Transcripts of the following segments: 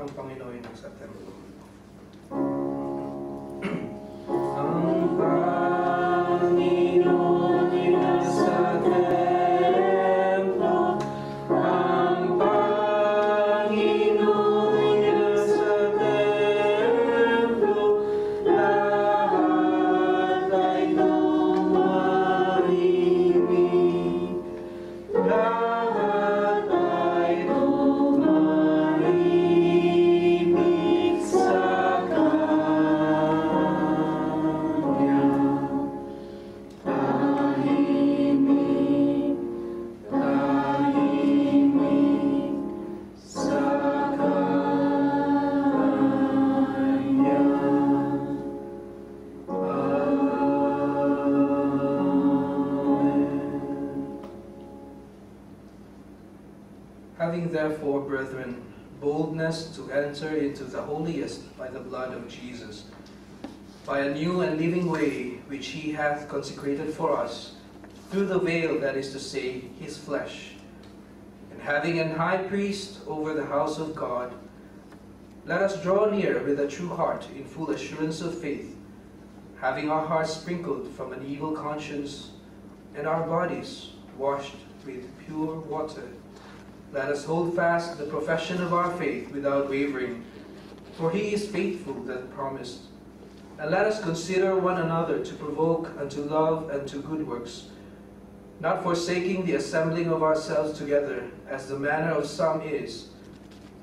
ang Panginoon ng sa templo. hath consecrated for us, through the veil, that is to say, his flesh. And having an high priest over the house of God, let us draw near with a true heart in full assurance of faith, having our hearts sprinkled from an evil conscience and our bodies washed with pure water. Let us hold fast the profession of our faith without wavering, for he is faithful that promised. And let us consider one another to provoke unto love and to good works, not forsaking the assembling of ourselves together, as the manner of some is,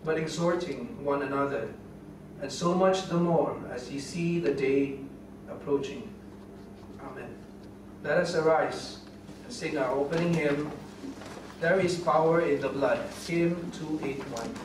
but exhorting one another, and so much the more as ye see the day approaching. Amen. Let us arise and sing our opening hymn, There is Power in the Blood, hymn 281.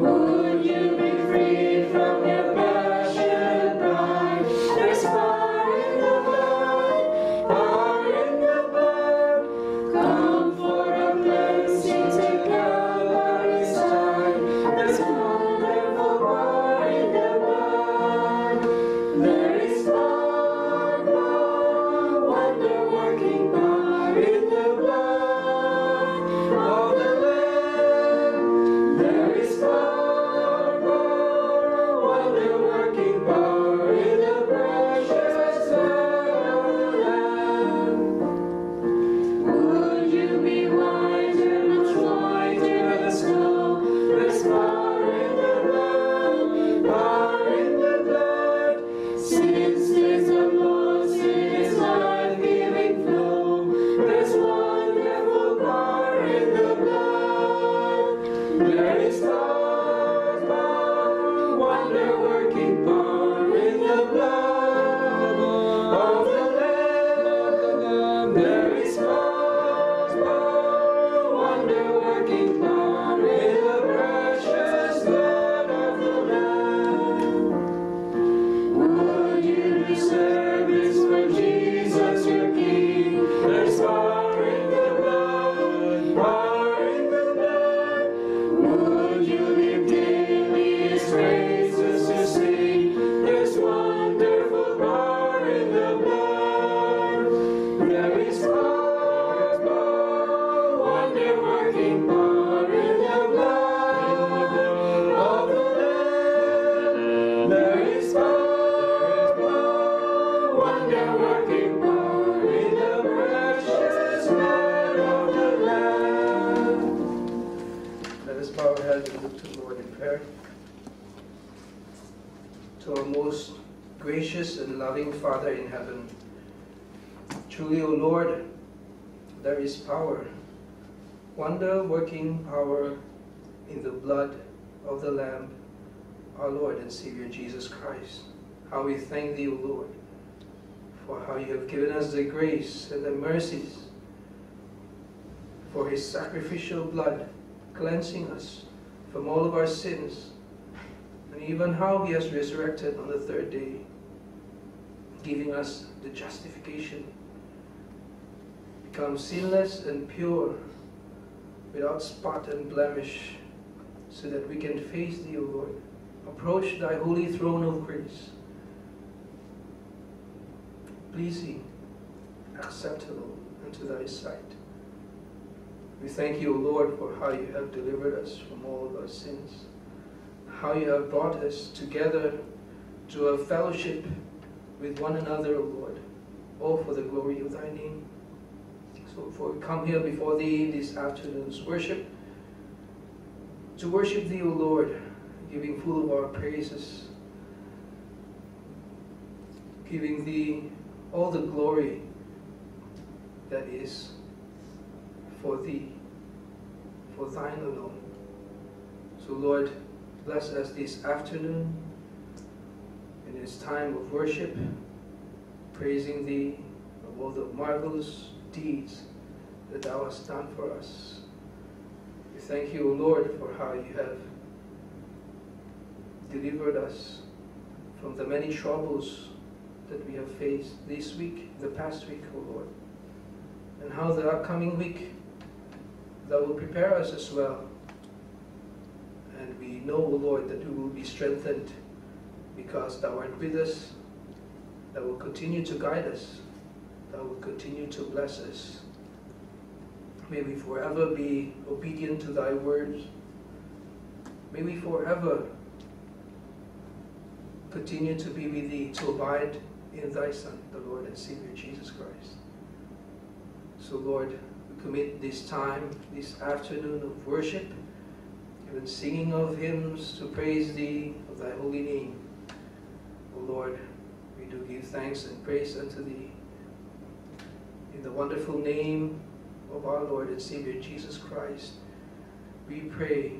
Ooh. Grace and the mercies for his sacrificial blood, cleansing us from all of our sins, and even how he has resurrected on the third day, giving us the justification, become sinless and pure, without spot and blemish, so that we can face thee, O Lord, approach thy holy throne of grace, pleasing, acceptable unto thy sight. We thank you, O Lord, for how you have delivered us from all of our sins, how you have brought us together to a fellowship with one another, O Lord, all for the glory of thy name. So before we come here before thee this afternoon's worship, to worship thee, O Lord, giving full of our praises, giving thee all the glory that is for thee, for thine alone. So, Lord, bless us this afternoon in this time of worship, praising thee of all the marvelous deeds that thou hast done for us. We thank you, O Lord, for how you have delivered us from the many troubles that we have faced this week, the past week, O Lord, and how the upcoming week that will prepare us as well. And we know, O Lord, that we will be strengthened because Thou art with us, Thou will continue to guide us, Thou will continue to bless us. May we forever be obedient to Thy words. May we forever continue to be with Thee, to abide in Thy Son, the Lord and Savior Jesus Christ. So, Lord, we commit this time, this afternoon of worship, even singing of hymns to praise Thee of Thy holy name. O Lord, we do give thanks and praise unto Thee. In the wonderful name of our Lord and Savior Jesus Christ, we pray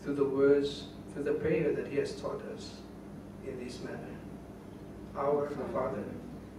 through the words, through the prayer that He has taught us in this manner. Our Father,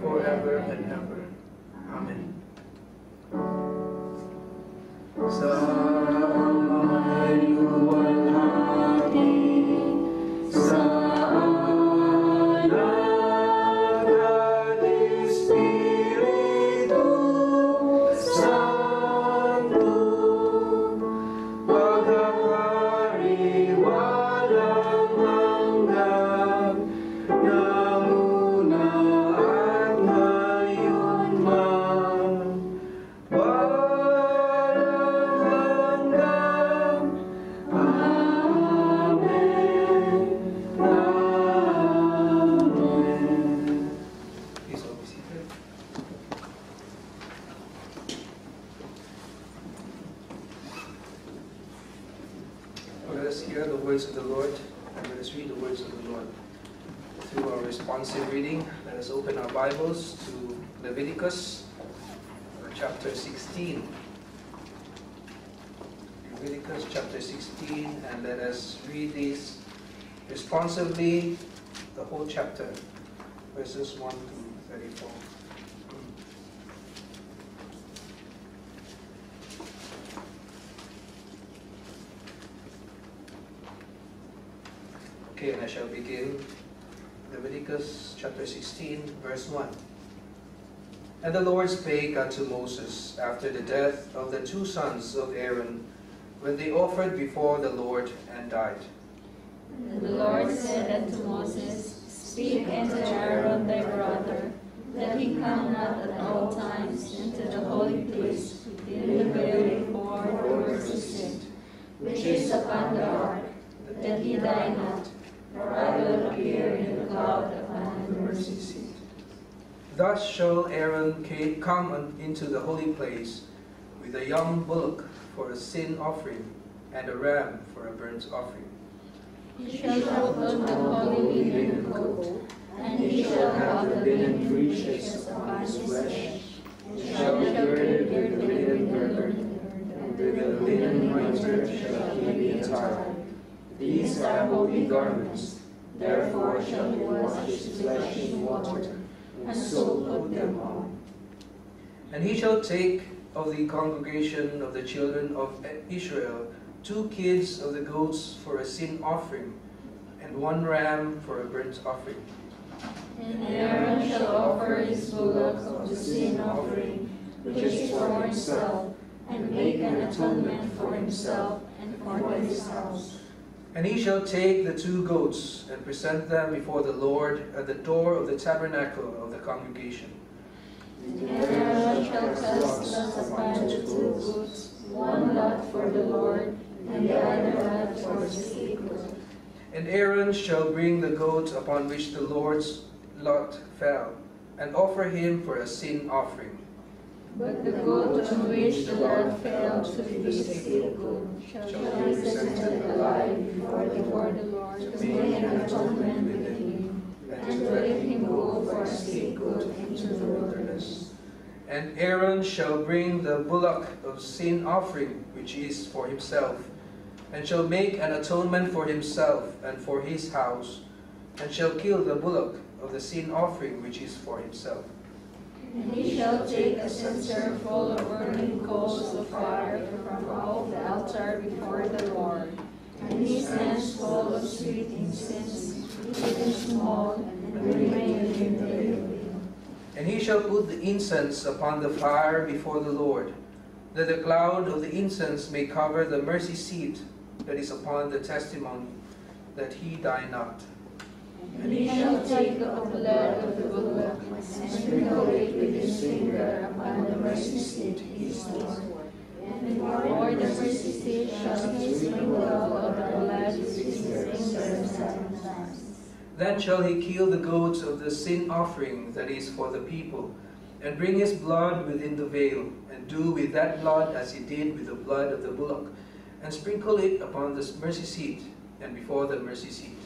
forever and ever. Amen. Please And I shall begin Leviticus chapter 16, verse 1. And the Lord spake unto Moses after the death of the two sons of Aaron, when they offered before the Lord and died. And the Lord said unto Moses, Speak unto Aaron thy brother, that he come not at all times into the holy place within the veil before the mercy seat, which is upon the ark, that he die not, for I will appear in the cloud upon the mercy seat. Thus shall Aaron come into the holy place with a young bullock for a sin offering and a ram for a burnt offering. He shall put on the holy linen coat, and he shall have the linen breeches upon his flesh, and shall be girded with the linen girdle, and with the linen mitre shall he be attired. These are holy garments, therefore shall he wash his flesh in water, and so put them on. And he shall take of the congregation of the children of Israel two kids of the goats for a sin offering, and one ram for a burnt offering. And Aaron shall offer his bullock of the sin offering, which is for himself, and make an atonement for himself and for his house. And he shall take the two goats and present them before the Lord at the door of the tabernacle of the congregation. And Aaron shall upon the two goats, one lot for the Lord, and the other lot for the scapegoat. And Aaron shall bring the goat upon which the Lord's lot fell, and offer him for a sin offering. But the goat on which the lot fell to the scapegoat shall be presented alive before the Lord, to make an atonement with him, and to let him go for scapegoat into the wilderness. And Aaron shall bring the bullock of sin offering, which is for himself, and shall make an atonement for himself and for his house, and shall kill the bullock of the sin offering, which is for himself. And he shall take a censer full of burning coals of fire from off the altar before the Lord, and his hands full of sweet incense, and small, and remain him daily. And he shall put the incense upon the fire before the Lord, that the cloud of the incense may cover the mercy seat that is upon the testimony, that he die not. And he shall take the blood of the bullock, and sprinkle it with his finger upon the mercy seat his Lord. And before the mercy seat shall he sprinkle of the blood his finger seven times. Then shall he kill the goats of the sin offering that is for the people, and bring his blood within the veil, and do with that blood as he did with the blood of the bullock, and sprinkle it upon the mercy seat and before the mercy seat.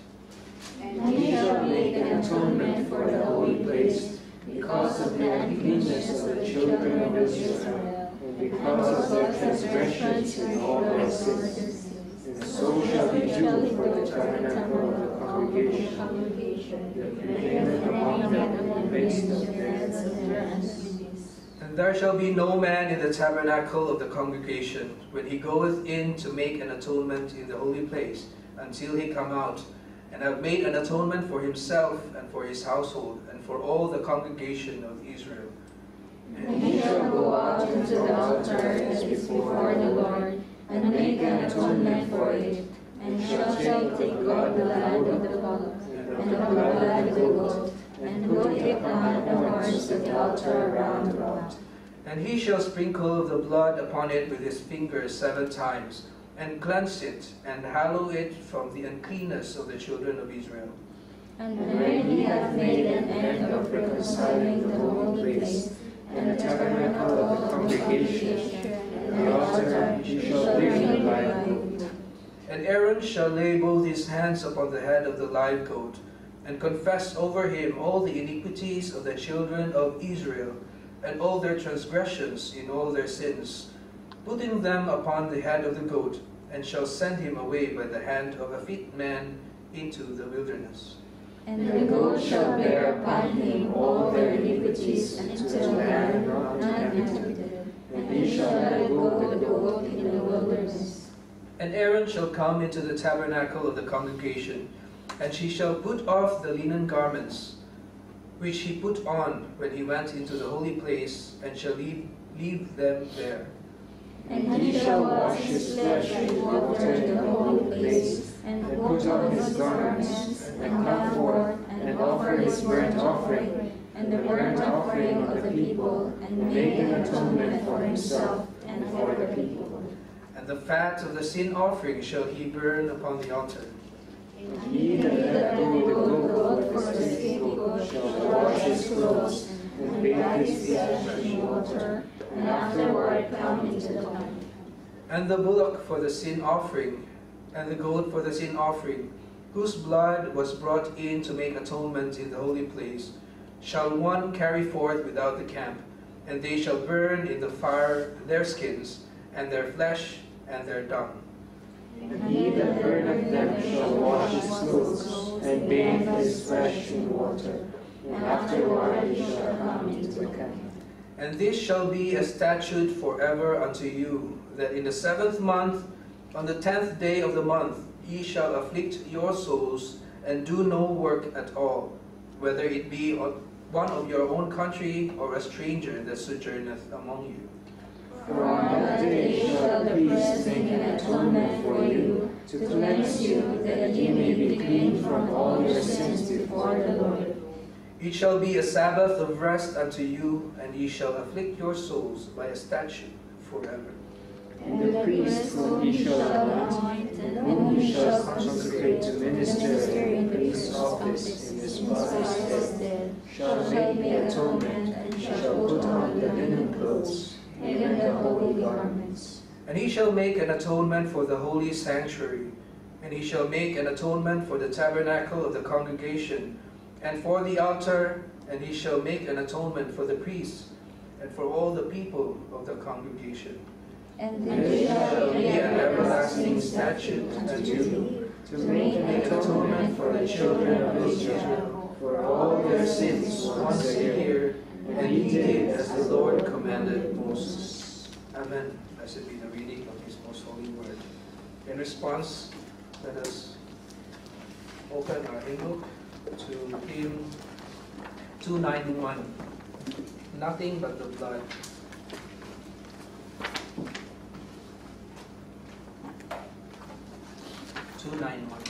And he shall make an atonement for the holy place because of the uncleanness of the children of Israel, because of their transgressions and all their sins. So shall he do for the tabernacle of the congregation, remaineth among them the of them. And there shall be no man in the tabernacle of the congregation when he goeth in to make an atonement in the holy place, until he come out, and have made an atonement for himself and for his household, and for all the congregation of Israel. And he shall go out into the altar as before the Lord, and make an atonement for it, and shall take of the blood of the bullock, and the blood of the goat, and put it upon the horns of the altar round about. And he shall sprinkle of the blood upon it with his fingers seven times, and cleanse it, and hallow it from the uncleanness of the children of Israel. And when he hath made an end of reconciling the holy place, and the tabernacle of the congregation, and the altar, he shall bring the live And Aaron shall lay both his hands upon the head of the live goat, and confess over him all the iniquities of the children of Israel, and all their transgressions in all their sins, putting them upon the head of the goat, and shall send him away by the hand of a fit man into the wilderness. And the goat shall bear upon him all their iniquities until they are not imputed. And he shall let go the goat in the wilderness. And Aaron shall come into the tabernacle of the congregation, and she shall put off the linen garments, which he put on when he went into the holy place, and shall leave, leave them there. And he shall wash his flesh with water in the holy place, and put on his garments, and come forth, and offer his burnt offering, and the burnt offering of the people, and make an atonement for himself and for the people. And the fat of the sin offering shall he burn upon the altar. And he that made the goat for the scapegoat shall wash his clothes, and bathe his flesh in water, and afterward come into the camp. And the bullock for the sin offering, and the goat for the sin offering, whose blood was brought in to make atonement in the holy place, shall one carry forth without the camp, and they shall burn in the fire their skins, and their flesh, and their dung. And he that burneth them shall wash his clothes, and bathe his flesh in water, and afterward he shall come into the camp. And this shall be a statute forever unto you, that in the seventh month, on the tenth day of the month, ye shall afflict your souls, and do no work at all, whether it be one of your own country, or a stranger that sojourneth among you. For on that day shall the priest make an atonement for you, to cleanse you, that ye may be clean from all your sins before the Lord. It shall be a Sabbath of rest unto you, and ye shall afflict your souls by a statute forever. And the priest whom ye shall anoint, and whom ye shall consecrate to minister in the priest's office in his body's dead, shall make the atonement, and shall put on the linen clothes, and the holy garments. And he shall make an atonement for the holy sanctuary, and he shall make an atonement for the tabernacle of the congregation, and for the altar, and he shall make an atonement for the priests, and for all the people of the congregation. And And this shall be an everlasting statute unto you, to make an atonement for the children of Israel, for all their sins once a year. and he did as the Lord commanded Moses. Amen. Blessed be the reading of his most holy word. In response, let us open our hymn book to hymn 291. Nothing but the blood. Two nine one.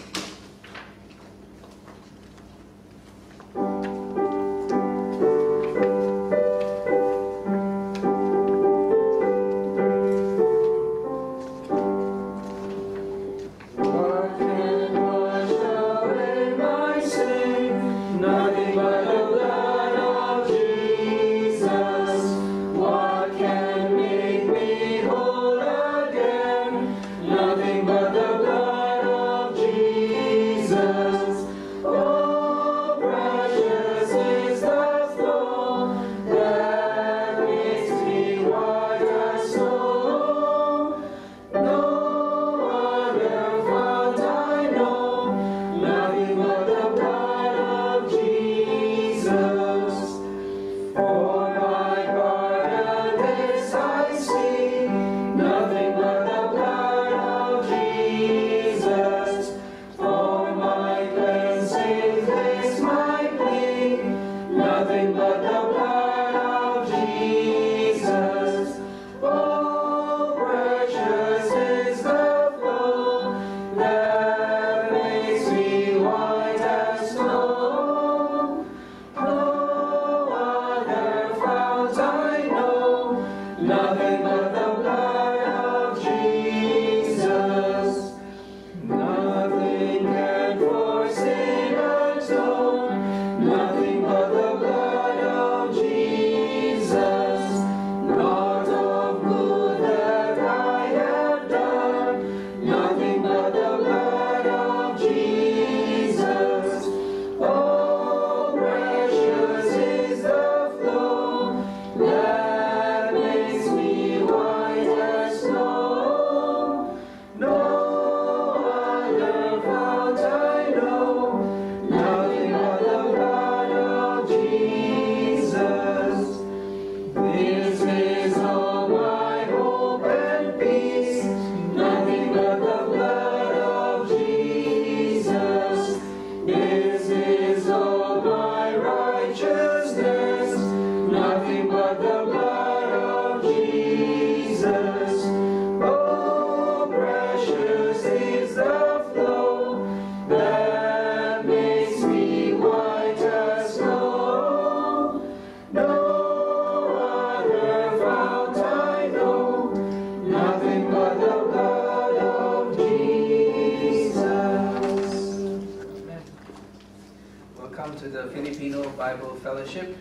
Bible Fellowship.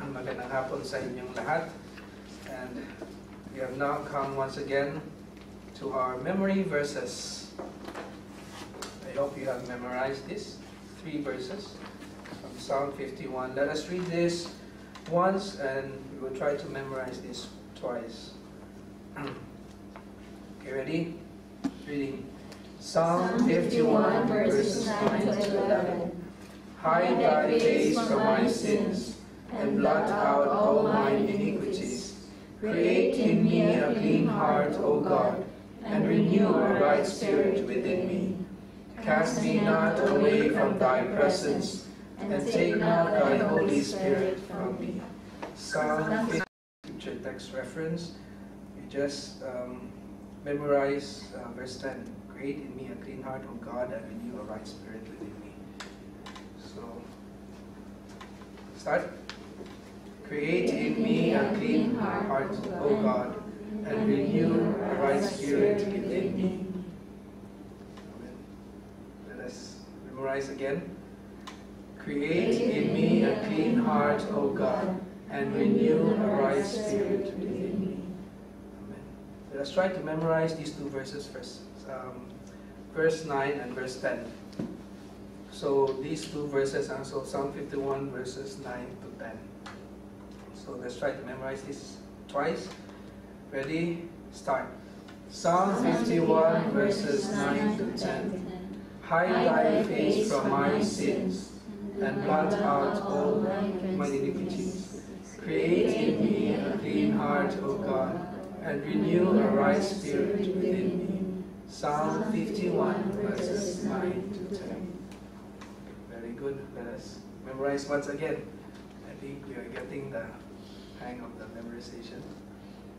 Magandang hapon sa inyong lahat. And we have now come once again to our memory verses. I hope you have memorized this. Three verses from Psalm 51. Let us read this once and we will try to memorize this twice. okay, ready? Reading. Psalm 51 verses 9 to 11. Hide thy face from my sins, and blot out all mine iniquities. Create in me a clean heart, O God, and renew a right spirit within me. Cast me not away from thy presence, and take not thy Holy Spirit from me. Psalm 50, scripture text reference. We just um, memorize uh, verse 10. Create in me a clean heart, O God, and renew a right spirit within me. So, start. Create in me a clean heart, O God, and renew a right spirit within me. Amen. Let us memorize again. Create in me a clean heart, O God, and renew a right spirit within me. Amen. Let us try to memorize these two verses first. Um, verse 9 and verse 10. So these two verses are so Psalm 51 verses 9 to 10. So let's try to memorize this twice. Ready? Start. Psalm 51 verses 9 to 10. Hide thy face from my sins and blot out all my iniquities. Create in me a clean heart, O God, and renew a right spirit within me. Psalm 51 verses 9 to 10. Very good. Let us memorize once again. I think we are getting the hang of the memorization.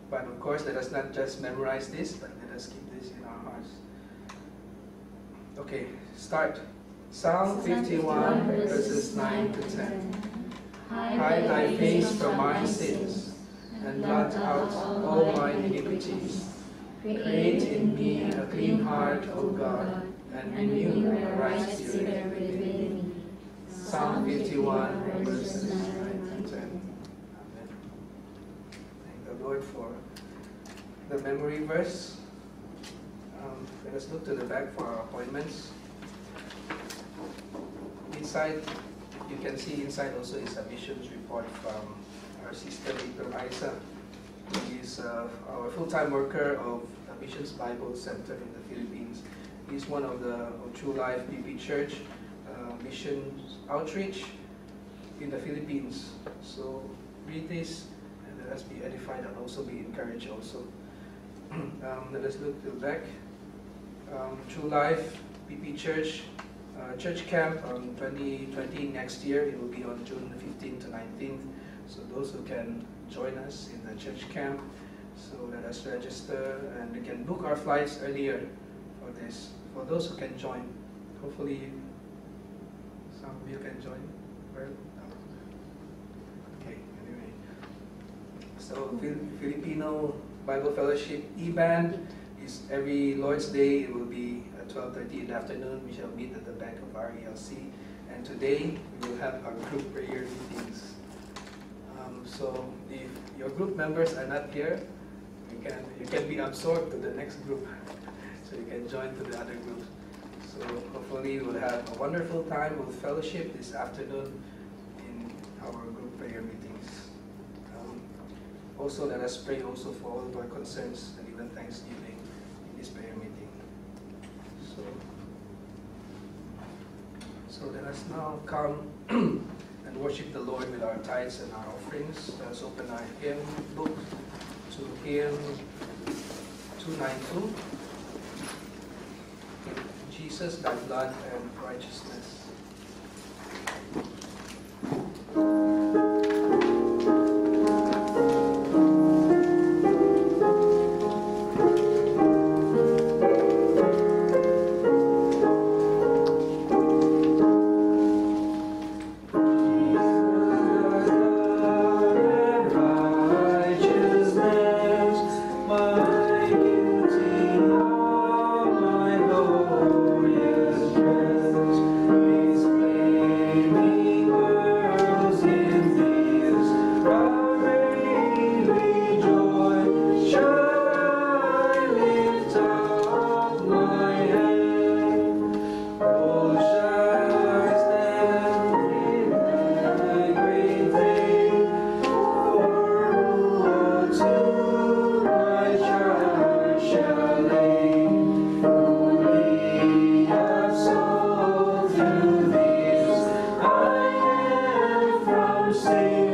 But of course, let us not just memorize this, but let us keep this in our hearts. Okay, start. Psalm 51, verses 9 to 10. Hide thy face from my sins, and blot out all my iniquities. Create in me a clean heart, O God, and renew a right spirit within me. Psalm 51, verses 9 to 10. Amen. Thank the Lord for the memory verse. Um, let us look to the back for our appointments. Inside, you can see inside also is a missions report from our sister April Isa. He is uh, our full-time worker of the Missions Bible Center in the Philippines. He's one of the of True Life BP Church outreach in the Philippines. So read this and let us be edified and also be encouraged also. um, let us look to the back. Um, True Life BP Church uh, church camp on 2020 next year. It will be on June 15th to 19th. So those who can join us in the church camp, so let us register and we can book our flights earlier for this. For those who can join, hopefully of you can join. Well, okay, anyway. So Fil- Filipino Bible Fellowship E-Band is every Lord's Day. It will be at 12.30 in the afternoon. We shall meet at the back of our ELC. And today we will have our group prayer meetings. Um, so if your group members are not here, you can, you can be absorbed to the next group. So you can join to the other groups. So hopefully we'll have a wonderful time with fellowship this afternoon in our group prayer meetings. Um, also, let us pray also for all of our concerns and even thanksgiving in this prayer meeting. So, so let us now come and worship the Lord with our tithes and our offerings. Let us open our hymn book to hymn 292. Jesus, thy blood and righteousness. say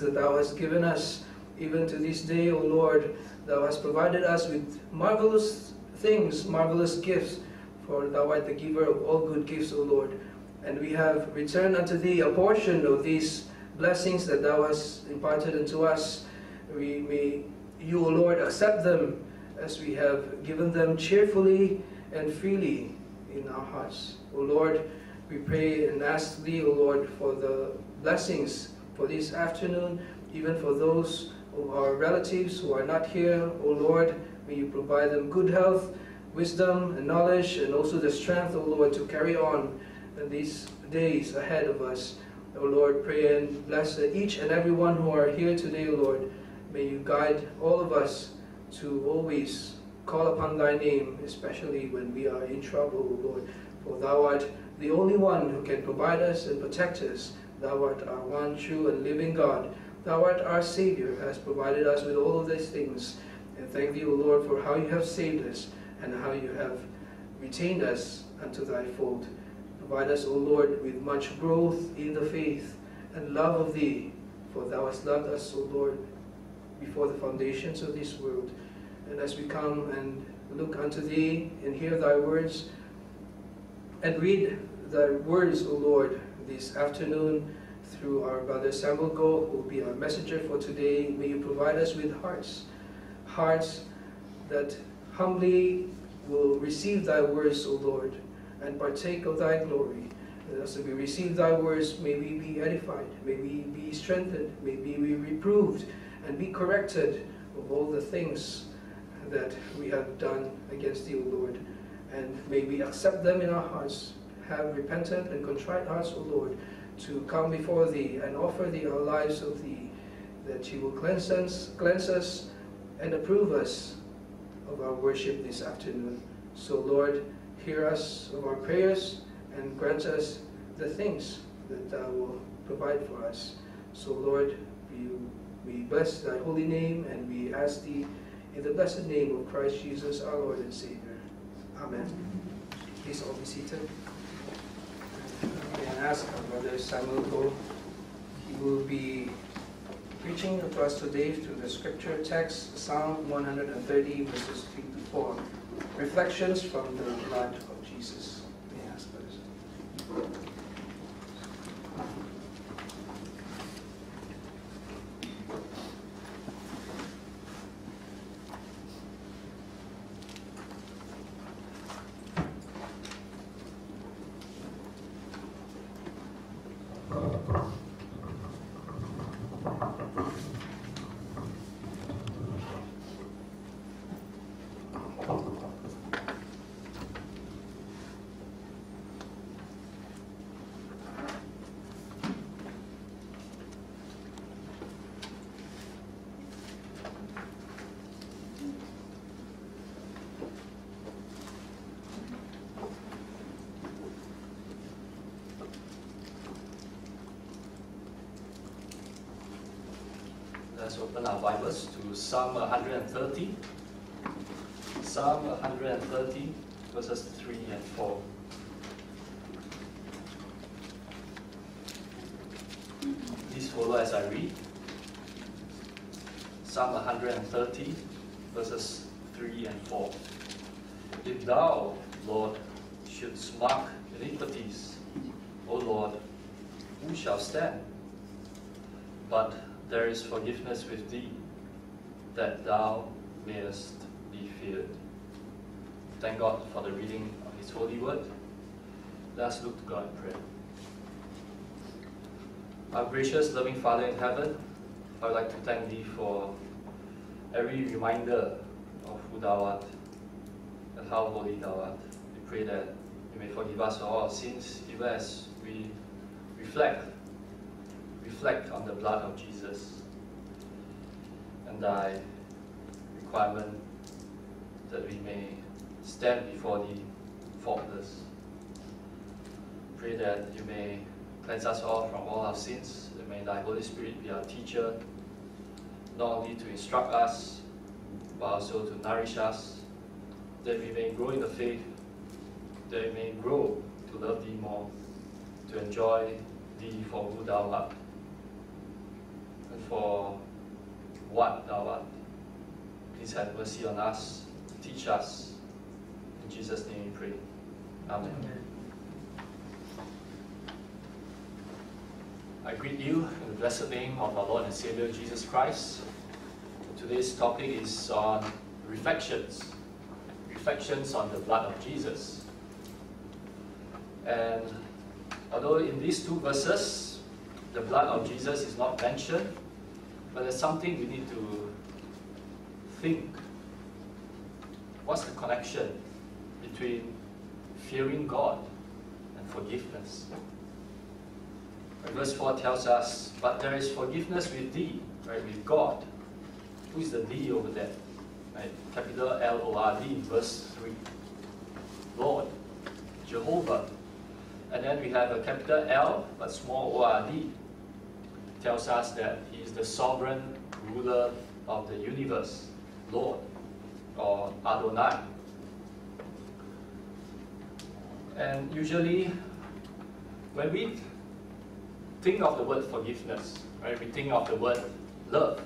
that Thou hast given us, even to this day, O Lord. Thou hast provided us with marvelous things, marvelous gifts, for Thou art the giver of all good gifts, O Lord. And we have returned unto Thee a portion of these blessings that Thou hast imparted unto us. We may You, O Lord, accept them as we have given them cheerfully and freely in our hearts. O Lord, we pray and ask Thee, O Lord, for the blessings for this afternoon, even for those of our relatives who are not here. O Lord, may you provide them good health, wisdom, and knowledge, and also the strength, O Lord, to carry on these days ahead of us. O Lord, pray and bless each and every one who are here today, O Lord. May you guide all of us to always call upon Thy name, especially when we are in trouble, O Lord. For Thou art the only one who can provide us and protect us. Thou art our one true and living God. Thou art our Savior, has provided us with all of these things. And thank Thee, O Lord, for how You have saved us and how You have retained us unto Thy fold. Provide us, O Lord, with much growth in the faith and love of Thee, for Thou hast loved us, O Lord, before the foundations of this world. And as we come and look unto Thee and hear Thy words, and read Thy words, O Lord, this afternoon through our brother Samuel Goh, who will be our messenger for today. May you provide us with hearts, hearts that humbly will receive Thy words, O Lord, and partake of Thy glory. And as we receive Thy words, may we be edified, may we be strengthened, may we be reproved, and be corrected of all the things that we have done against Thee, O Lord. And may we accept them in our hearts, have repentant and contrite hearts, O Lord, to come before Thee and offer Thee our lives of Thee, that You will cleanse us, cleanse us and approve us of our worship this afternoon. So, Lord, hear us of our prayers and grant us the things that Thou will provide for us. So, Lord, we, we bless Thy holy name and we ask Thee in the blessed name of Christ Jesus, our Lord and Savior. Amen. Please all be seated. And ask our brother Samuel Goh. He will be preaching to us today through the scripture text, Psalm 130, verses 3 to 4. Reflections from the blood of Jesus. May I ask brothers? Let's open our Bibles to Psalm 130. Psalm 130, verses 3 and 4. Please follow as I read. Psalm 130, verses 3 and 4. If thou, Lord, shouldst mark iniquities, O Lord, who shall stand? But there is forgiveness with thee, that thou mayest be feared. Thank God for the reading of His holy word. Let us look to God in prayer. Our gracious, loving Father in heaven, I would like to thank Thee for every reminder of who thou art and how holy thou art. We pray that you may forgive us for all our sins, even as we reflect, reflect on the blood of Jesus and thy requirement that we may stand before thee faultless. Pray that you may cleanse us all from all our sins, and may thy Holy Spirit be our teacher, not only to instruct us, but also to nourish us, that we may grow in the faith, that we may grow to love thee more, to enjoy thee for who thou art, for what thou art. Please have mercy on us, teach us. In Jesus' name we pray. Amen. I greet you in the blessed name of our Lord and Savior Jesus Christ. Today's topic is on reflections. Reflections on the blood of Jesus. And although in these two verses, the blood of Jesus is not mentioned, but there's something we need to think. What's the connection between fearing God and forgiveness? Verse 4 tells us, But there is forgiveness with thee, right, with God. Who is the thee over there? Right? Capital L O R D, verse 3. Lord, Jehovah. And then we have a capital L, but small O R D. Tells us that he is the sovereign ruler of the universe, Lord, or Adonai. And usually, when we think of the word forgiveness, right? We think of the word love.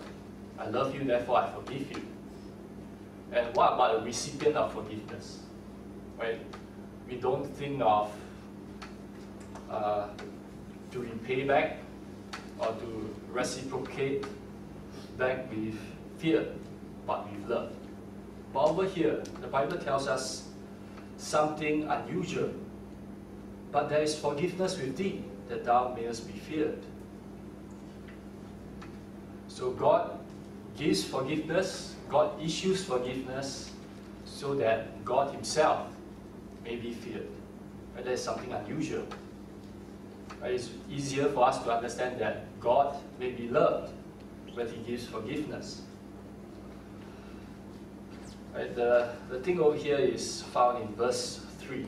I love you, therefore I forgive you. And what about the recipient of forgiveness? Right? We don't think of uh, repay back or to reciprocate back with fear, but with love. But over here, the Bible tells us something unusual. But there is forgiveness with thee that thou mayest be feared. So God gives forgiveness, God issues forgiveness so that God Himself may be feared. Right? That is something unusual. Right? It's easier for us to understand that God may be loved when He gives forgiveness. Right? The, the thing over here is found in verse 3.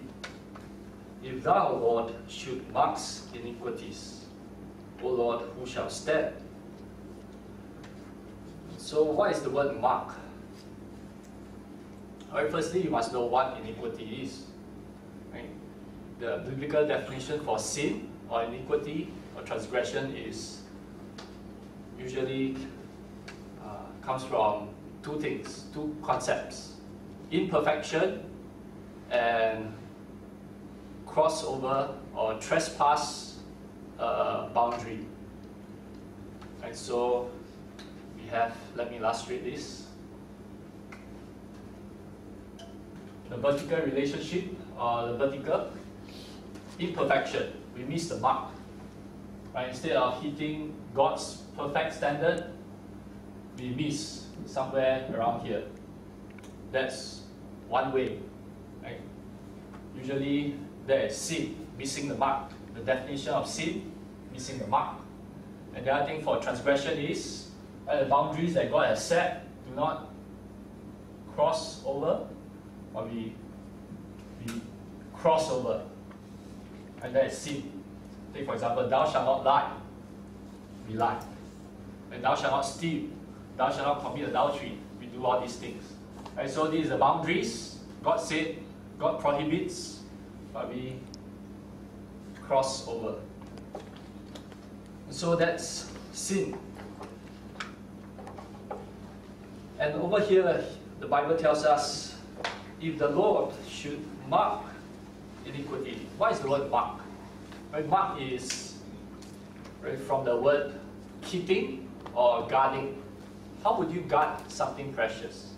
If thou, Lord, should mark iniquities, O Lord, who shall stand? So, what is the word mark? Alright, firstly, you must know what iniquity is. Right? The biblical definition for sin or iniquity or transgression is usually uh, comes from two things, two concepts: imperfection and crossover or trespass uh, boundary. And so we have, let me illustrate this. The vertical relationship or the vertical imperfection. We miss the mark. Right? Instead of hitting God's perfect standard, we miss somewhere around here. That's one way. Right? Usually there is sin, missing the mark. The definition of sin, missing the mark. And the other thing for transgression is uh, the boundaries that God has set do not cross over, or we, we cross over. And that is sin. Take for example, thou shalt not lie. We lie. And thou shalt not steal. Thou shalt not commit adultery. We do all these things. And so these are boundaries. God said, God prohibits, but we cross over. So that's sin. And over here, the Bible tells us if the Lord should mark iniquity. What is the word mark? Right, mark is right, from the word keeping or guarding. How would you guard something precious?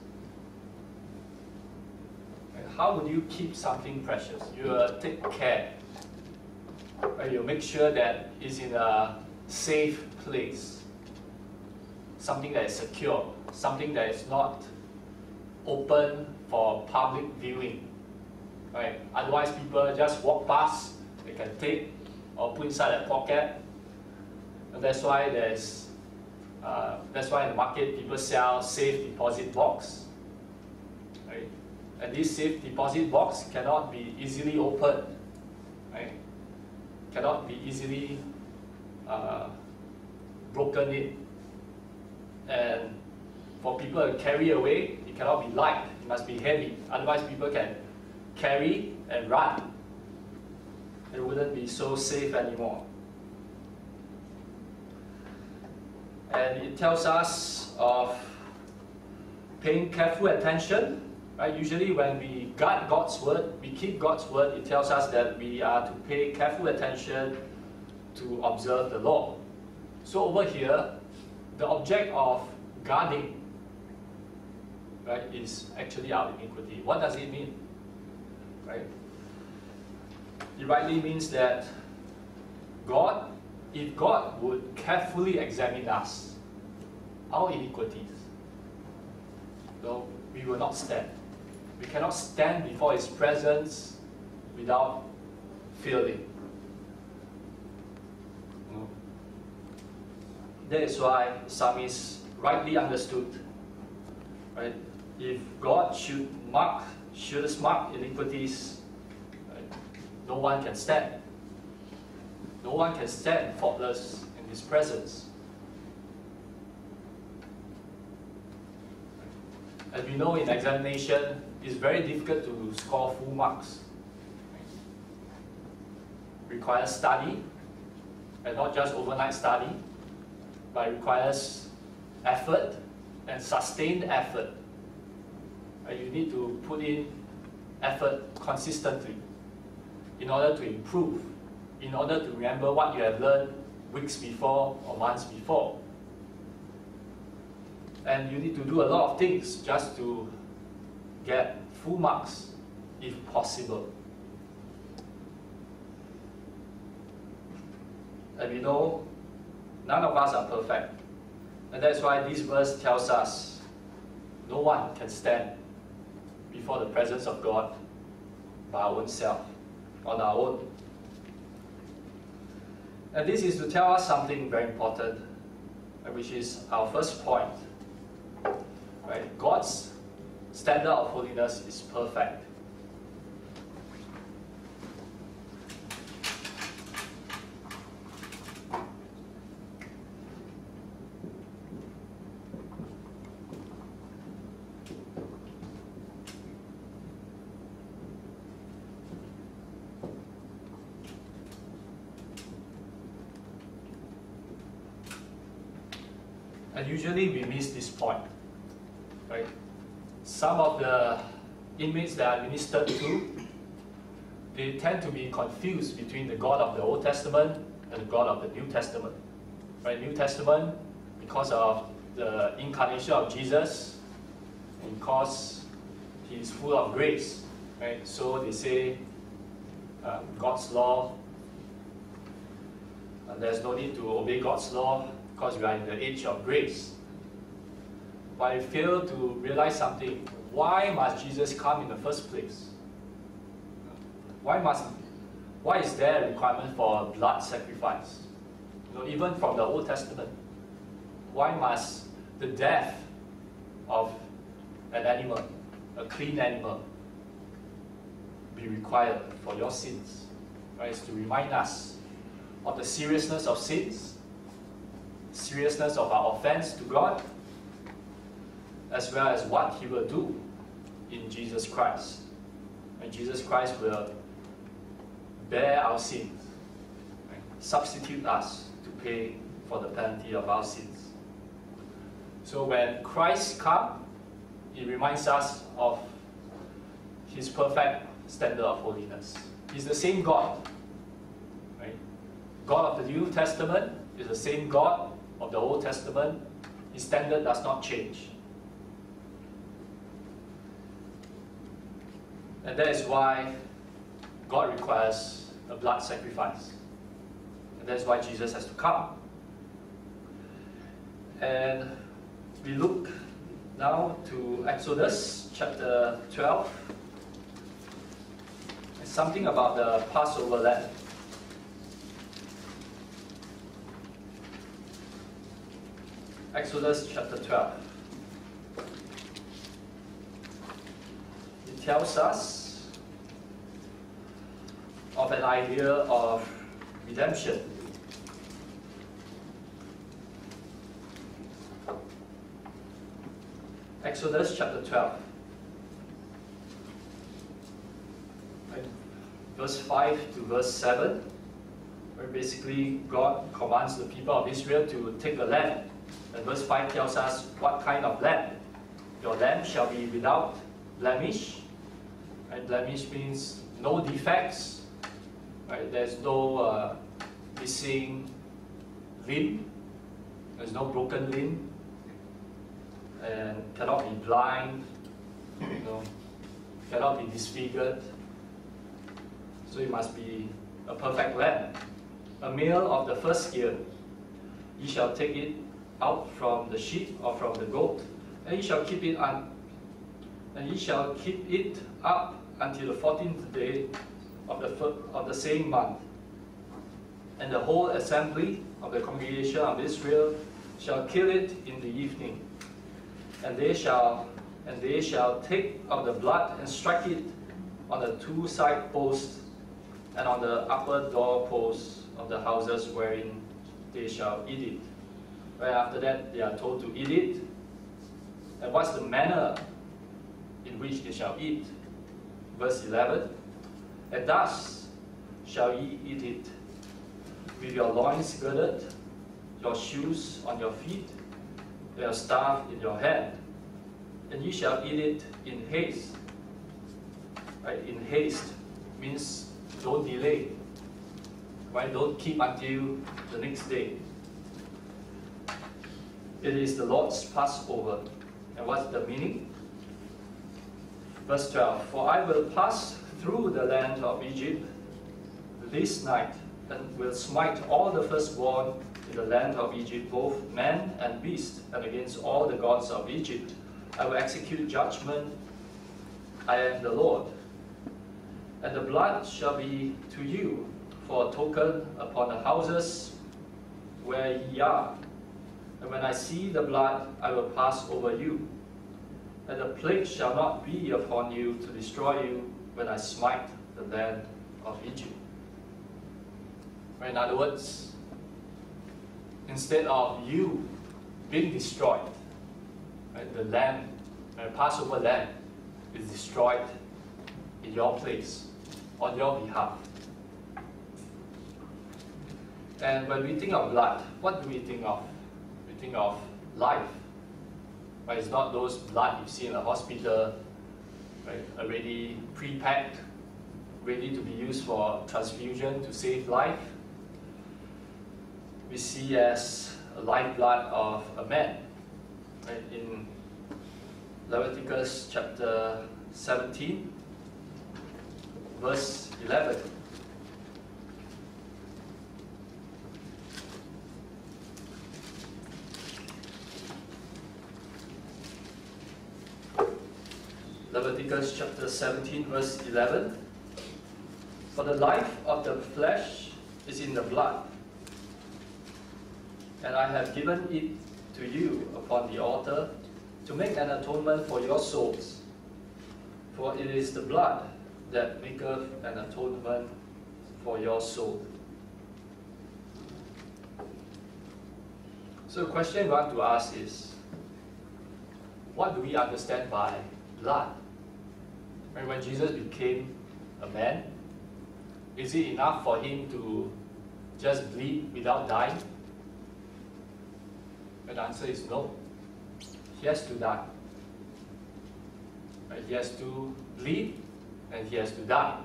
How would you keep something precious? You uh, take care. Right, you make sure that it's in a safe place. something that is secure, something that is not open for public viewing. Right? Otherwise, people just walk past, they can take or put inside their pocket. And that's why there's uh, that's why in the market people sell safe deposit box. Right? And this safe deposit box cannot be easily opened. Right? Cannot be easily uh, broken in. And for people to carry away, it cannot be light, it must be heavy. Otherwise people can carry and run. It wouldn't be so safe anymore. And it tells us of paying careful attention. Right? Usually when we guard God's word, we keep God's word, it tells us that we are to pay careful attention to observe the law. So over here, the object of guarding right, is actually our iniquity. What does it mean? Right? It rightly means that God, if God would carefully examine us, our iniquities, though we will not stand. We cannot stand before His presence without failing. That is why psalmist rightly understood. Right? If God should mark, should mark iniquities, right, no one can stand. No one can stand faultless in His presence. As we know in examination, it's very difficult to score full marks. Requires study, and not just overnight study, but requires effort and sustained effort. You need to put in effort consistently in order to improve, in order to remember what you have learned weeks before or months before. And you need to do a lot of things just to get full marks if possible. And we know none of us are perfect. And that's why this verse tells us no one can stand before the presence of God by our own self, on our own. And this is to tell us something very important, which is our first point. Right? God's standard of holiness is perfect. Usually we miss this point, right? Some of the inmates that I ministered to, they tend to be confused between the God of the Old Testament and the God of the New Testament. Right? New Testament, because of the incarnation of Jesus, because he is full of grace, right? So they say um, God's law. And there's no need to obey God's law because we are in the age of grace. But I fail to realize something. Why must Jesus come in the first place? Why must why is there a requirement for blood sacrifice? You know, even from the Old Testament. Why must the death of an animal, a clean animal, be required for your sins? Right? It's to remind us of the seriousness of sins seriousness of our offense to God, as well as what He will do in Jesus Christ. And Jesus Christ will bear our sins, substitute us to pay for the penalty of our sins. So when Christ comes, He reminds us of His perfect standard of holiness. He's the same God. Right? God of the New Testament is the same God of the Old Testament, his standard does not change. And that is why God requires a blood sacrifice. And that's why Jesus has to come. And we look now to Exodus chapter 12. It's something about the Passover lamb. Exodus chapter 12. It tells us of an idea of redemption. Exodus chapter 12. Right, Verse 5 to verse 7, where basically God commands the people of Israel to take a lamb. And verse 5 tells us what kind of lamb. Your lamb shall be without blemish. Right? Blemish means no defects. Right? There's no uh, missing limb. There's no broken limb and cannot be blind, you know, cannot be disfigured. So it must be a perfect lamb. A male of the first year, You shall take it out from the sheep or from the goat, and ye shall keep it un- and ye shall keep it up until the fourteenth day of the of the same month. And the whole assembly of the congregation of Israel shall kill it in the evening and they shall and they shall take of the blood and strike it on the two side posts and on the upper door posts of the houses wherein they shall eat it. Right after that, they are told to eat it. And what's the manner in which they shall eat? Verse 11 And thus shall ye eat it, with your loins girded, your shoes on your feet, your staff in your hand, and you shall eat it in haste. Right? In haste means don't delay. Right? Don't keep until the next day. It is the Lord's Passover. And what's the meaning? Verse 12 For I will pass through the land of Egypt this night, and will smite all the firstborn in the land of Egypt, both man and beast, and against all the gods of Egypt. I will execute judgment. I am the Lord. And the blood shall be to you for a token upon the houses where ye are. And when I see the blood, I will pass over you. And the plague shall not be upon you to destroy you when I smite the land of Egypt. In other words, instead of you being destroyed, right, the lamb, the Passover lamb, is destroyed in your place, on your behalf. And when we think of blood, what do we think of? Think of life. Right? It's not those blood you see in a hospital, right, already pre-packed, ready to be used for transfusion to save life we see as a lifeblood of a man. Right? In Leviticus chapter 17, verse 11. Leviticus chapter 17, verse 11. For the life of the flesh is in the blood, and I have given it to you upon the altar to make an atonement for your souls. For it is the blood that maketh an atonement for your soul. So the question we want to ask is, what do we understand by blood? When Jesus became a man, is it enough for him to just bleed without dying? And the answer is no. He has to die. He has to bleed and he has to die.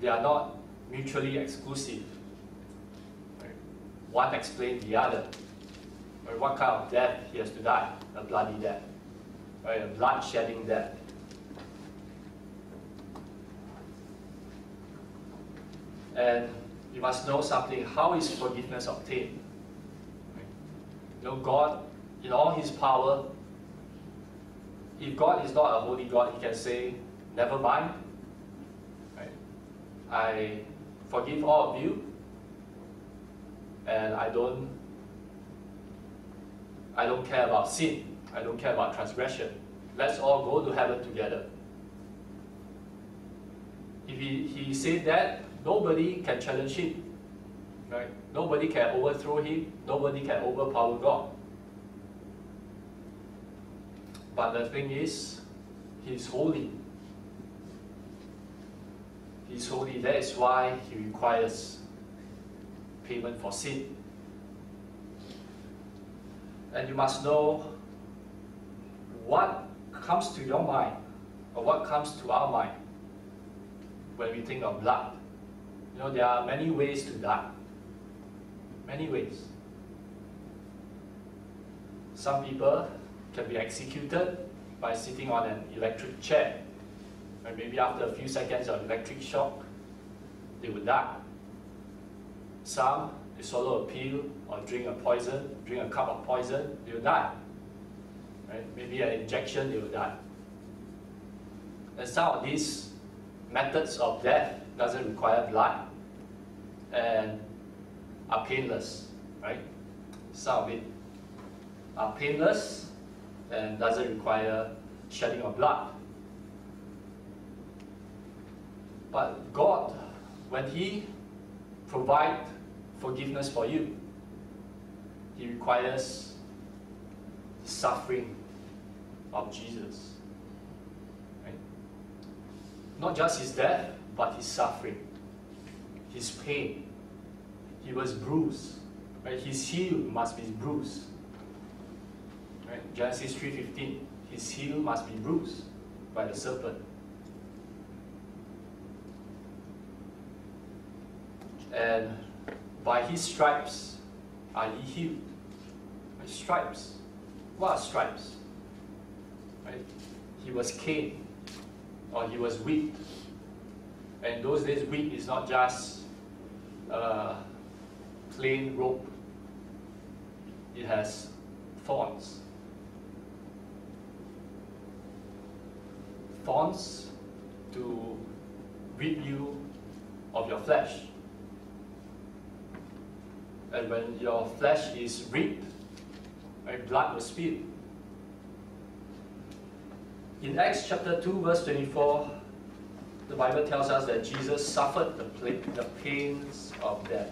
They are not mutually exclusive. Right? One explains the other. Right? What kind of death he has to die? A bloody death. Shedding death. And you must know something. How is forgiveness obtained? You know, God in all his power, if God is not a holy God, he can say, never mind. I forgive all of you and I don't I don't care about sin. I don't care about transgression. Let's all go to heaven together. If he, he said that, nobody can challenge him. Right? Nobody can overthrow him. Nobody can overpower God. But the thing is, He's holy. He's holy. That is why He requires payment for sin. And you must know what comes to your mind, or what comes to our mind when we think of blood. You know, there are many ways to die. Many ways. Some people can be executed by sitting on an electric chair. And maybe after a few seconds of electric shock, they would die. Some, they swallow a pill or drink a poison, drink a cup of poison, they will die. Right? Maybe an injection, they will die. And some of these methods of death doesn't require blood and are painless, right? Some of it are painless and doesn't require shedding of blood. But God, when He provides forgiveness for you, He requires suffering of Jesus. Right? Not just His death, but His suffering, His pain. He was bruised. Right? His heel must be bruised. Right? Genesis 3.15, his heel must be bruised by the serpent. And by his stripes are ye healed. By Stripes. What are stripes? Right? He was caned or he was whipped. And those days whip is not just a plain rope. It has thorns. thorns to rid you of your flesh. And when your flesh is ripped, right, blood will spill. In Acts chapter 2, verse 24, the Bible tells us that Jesus suffered the, the pains of death.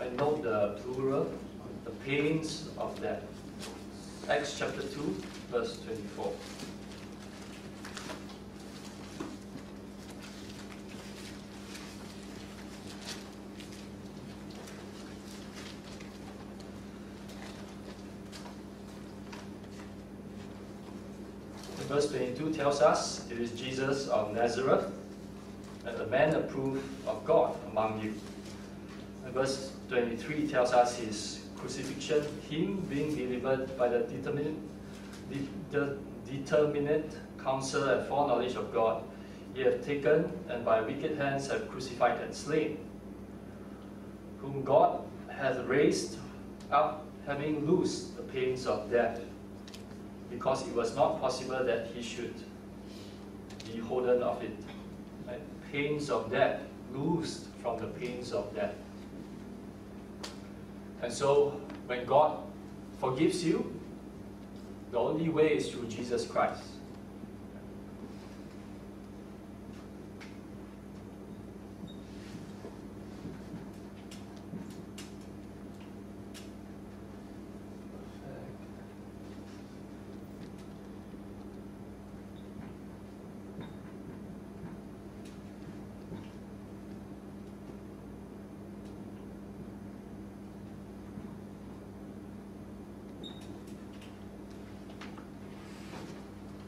I note the plural the pains of death. Acts chapter 2, verse 24. Verse 22 tells us it is Jesus of Nazareth, and a man approved of God among you. And verse 23 tells us his crucifixion, him being delivered by the determinate, the determinate counsel and foreknowledge of God, ye have taken and by wicked hands have crucified and slain, whom God hath raised up, having loosed the pains of death, because it was not possible that he should be holden of it. Right? Pains of death, loosed from the pains of death. And so when God forgives you, the only way is through Jesus Christ.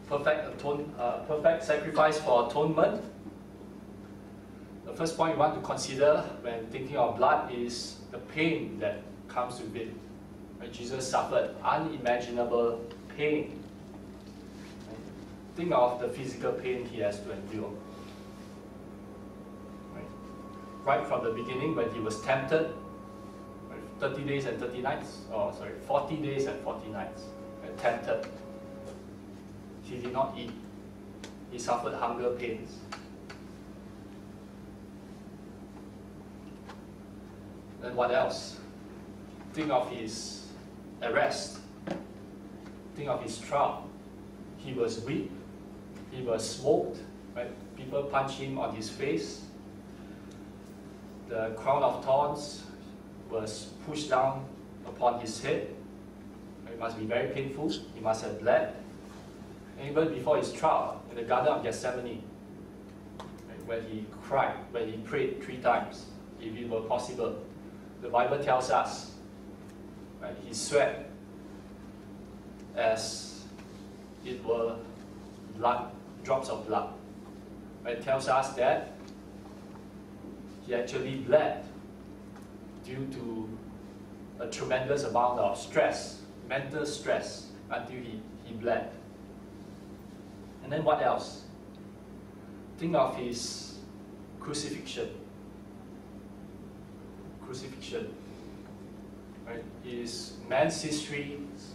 perfect atone, uh, perfect sacrifice for atonement. The first point you want to consider when thinking of blood is the pain that comes with it. Jesus suffered unimaginable pain. Think of the physical pain he has to endure. Right? from the beginning when he was tempted, 30 days and 30 nights, or sorry, 40 days and 40 nights, tempted. He did not eat. He suffered hunger pains. Then what else? Think of his arrest. Think of his trial. He was whipped. He was smoked. Right? People punched him on his face. The crown of thorns was pushed down upon his head. It must be very painful. He must have bled. And even before his trial, in the Garden of Gethsemane, when he cried, when he prayed three times, if it were possible, the Bible tells us right, he sweat as it were blood, drops of blood. It tells us that he actually bled due to a tremendous amount of stress, mental stress, until he, he bled. And then what else? Think of his crucifixion. Crucifixion. Right? Is man's history's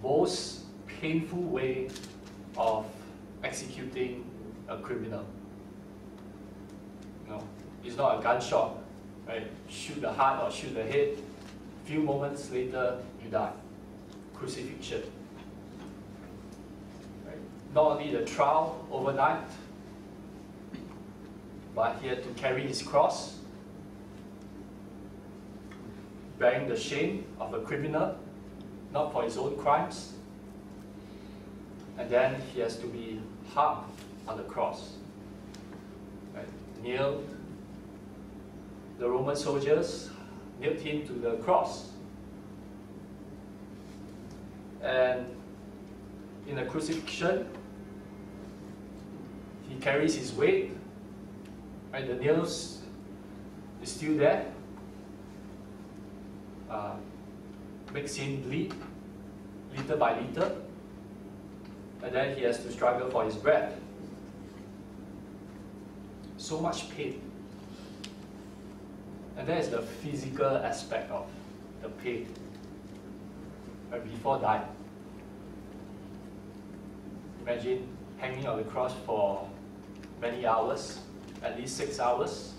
most painful way of executing a criminal. You know, it's not a gunshot, right? Shoot the heart or shoot the head. Few moments later, you die. Crucifixion. Not only the trial overnight, but he had to carry his cross, bearing the shame of a criminal, not for his own crimes. And then he has to be hung on the cross. Right? Nailed. The Roman soldiers nailed him to the cross. And in the crucifixion, he carries his weight. Right? The nails is still there. Uh, makes him bleed little by little. And then he has to struggle for his breath. So much pain. And that is the physical aspect of the pain. Right before dying. Imagine hanging on the cross for many hours, at least six hours.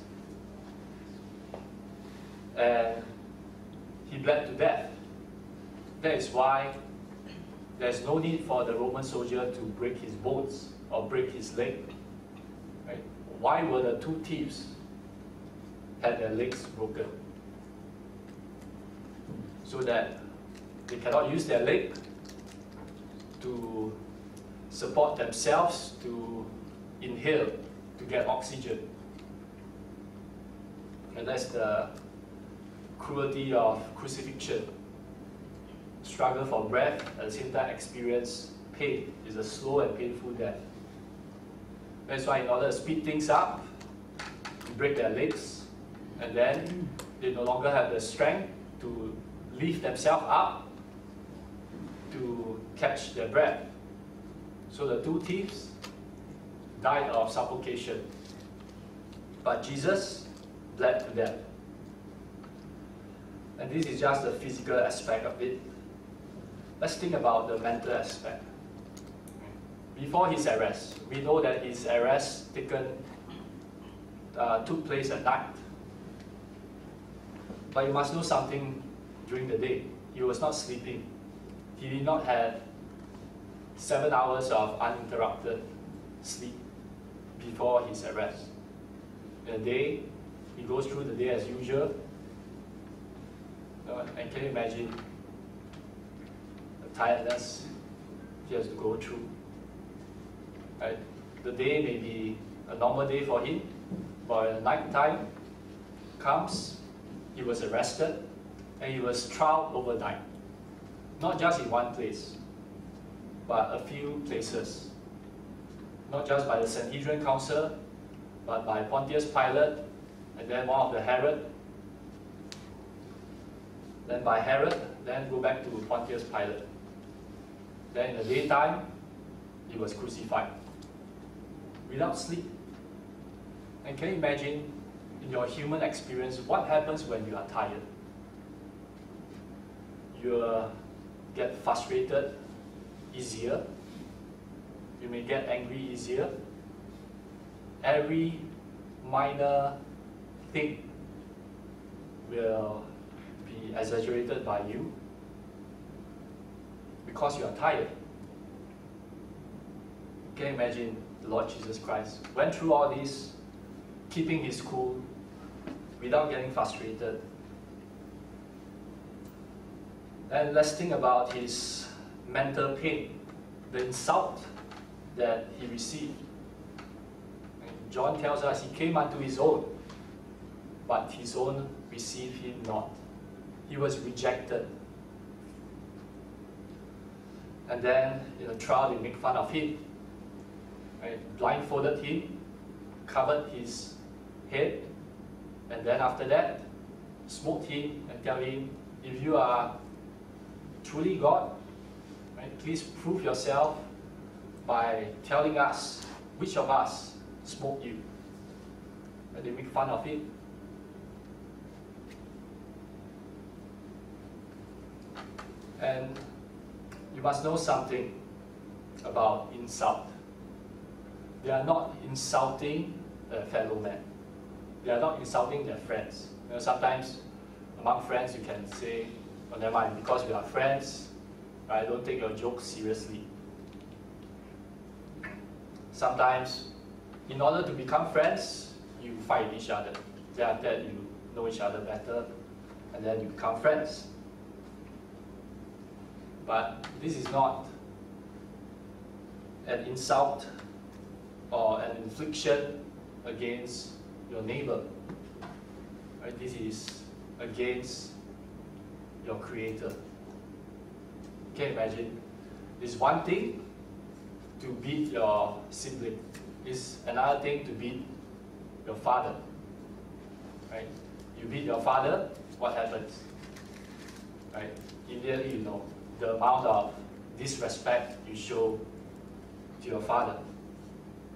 And he bled to death. That is why there's no need for the Roman soldier to break his bones or break his leg. Right? Why were the two thieves had their legs broken? So that they cannot use their leg to support themselves to inhale to get oxygen. And that's the cruelty of crucifixion struggle for breath, at the same time experience pain. It's a slow and painful death. That's why in order to speed things up, break their legs, and then they no longer have the strength to lift themselves up to catch their breath. So the two thieves died of suffocation. But Jesus bled to death. And this is just the physical aspect of it. Let's think about the mental aspect. Before his arrest, we know that his arrest taken uh, took place at night. But you must know something during the day. He was not sleeping. He did not have seven hours of uninterrupted sleep before his arrest. The day, he goes through the day as usual. Uh, and can you imagine the tiredness he has to go through? Right? The day may be a normal day for him, but at night time comes, he was arrested and he was tried overnight. Not just in one place, but a few places. Not just by the Sanhedrin Council, but by Pontius Pilate, and then one of the Herod, then by Herod, then go back to Pontius Pilate. Then in the daytime, he was crucified without sleep. And can you imagine in your human experience, what happens when you are tired? You uh, get frustrated easier. You may get angry easier. Every minor thing will be exaggerated by you because you are tired. Can imagine the Lord Jesus Christ went through all this, keeping his cool, without getting frustrated. And let's think about his mental pain, the insult that he received. And John tells us he came unto his own, but his own received him not. He was rejected. And then in the trial, they make fun of him, right? blindfolded him, covered his head, and then after that, smote him and tell him, if you are truly God, right, please prove yourself by telling us which of us smote you. And they make fun of him. And you must know something about insult. They are not insulting a fellow man. They are not insulting their friends. You know, sometimes among friends you can say, oh, never mind, because we are friends, I don't take your jokes seriously. Sometimes, in order to become friends, you fight each other. After that, you know each other better, and then you become friends. But this is not an insult or an infliction against your neighbor. Right? This is against your creator. Can you imagine? It's one thing to beat your sibling. It's another thing to beat your father. Right? You beat your father, what happens? Right? Immediately you know the amount of disrespect you show to your father.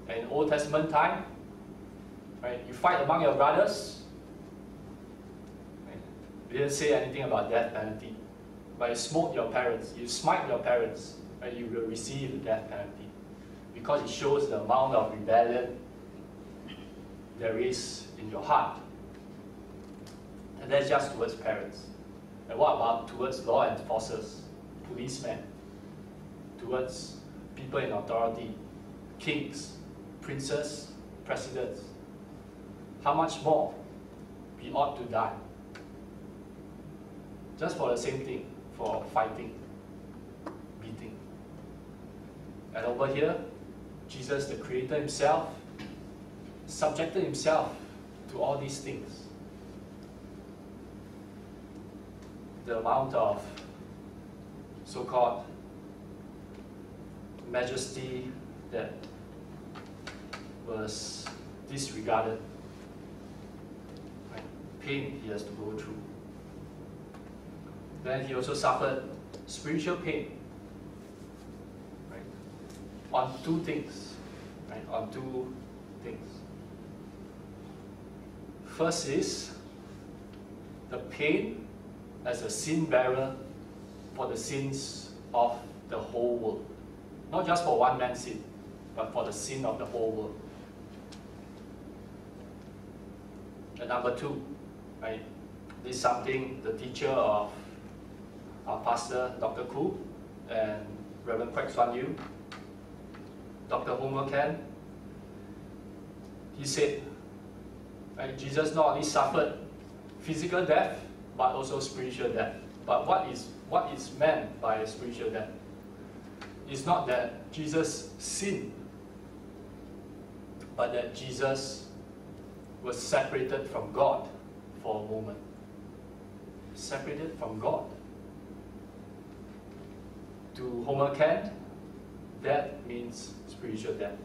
In Old Testament time, right, you fight among your brothers. Right? We didn't say anything about death penalty. But you smote your parents, you smite your parents, right, you will receive the death penalty. Because it shows the amount of rebellion there is in your heart. And that's just towards parents. And what about towards law enforcers? policemen, towards people in authority, kings, princes, presidents. How much more we ought to die? Just for the same thing, for fighting, beating. And over here, Jesus, the Creator Himself, subjected Himself to all these things. The amount of so-called majesty that was disregarded. Right? Pain he has to go through. Then he also suffered spiritual pain. On two things. Right? On two things. First is the pain as a sin bearer for the sins of the whole world. Not just for one man's sin, but for the sin of the whole world. And number two, right, this is something the teacher of our pastor, Dr. Khoo, and Reverend Quek Suan Yew, Dr. Homer Kent, he said, right, Jesus not only suffered physical death, but also spiritual death. But what is what is meant by spiritual death? It's not that Jesus sinned, but that Jesus was separated from God for a moment. Separated from God. To Homer Kent, that means spiritual death.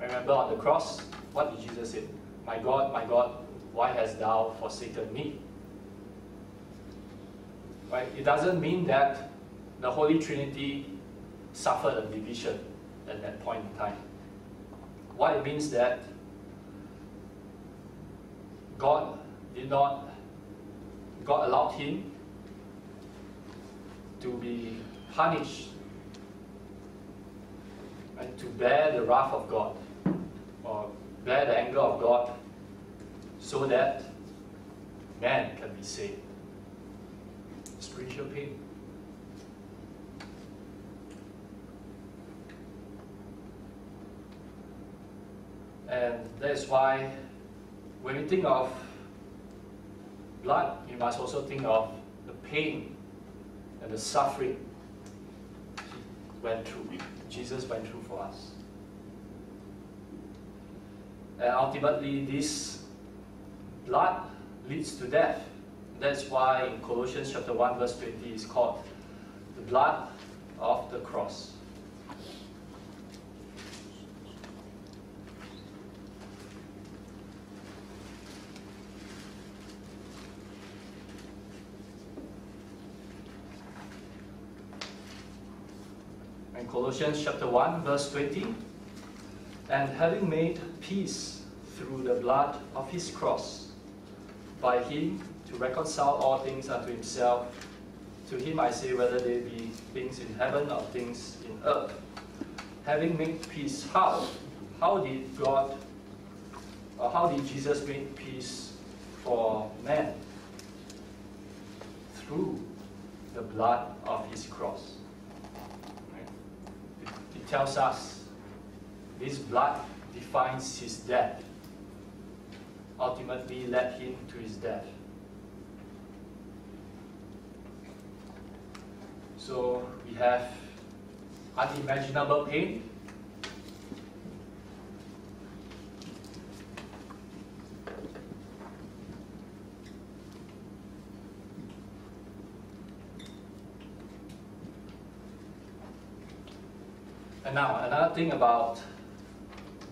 Remember on the cross, what did Jesus say? My God, my God, why hast thou forsaken me? Right? It doesn't mean that the Holy Trinity suffered a division at that point in time. What it means that God did not, God allowed him to be punished and to bear the wrath of God or bear the anger of God so that man can be saved. Spiritual pain. And that's why when we think of blood, we must also think of the pain and the suffering he went through. Jesus went through for us. And ultimately, this blood leads to death. That's why in Colossians chapter 1, verse 20 is called the blood of the cross. Colossians chapter 1, verse 20, and having made peace through the blood of his cross, by him to reconcile all things unto himself. To him I say, whether they be things in heaven or things in earth. Having made peace, how? How did God, or how did Jesus make peace for man? Through the blood of his cross. Tells us this blood defines his death ultimately led him to his death. So we have unimaginable pain. And now, another thing about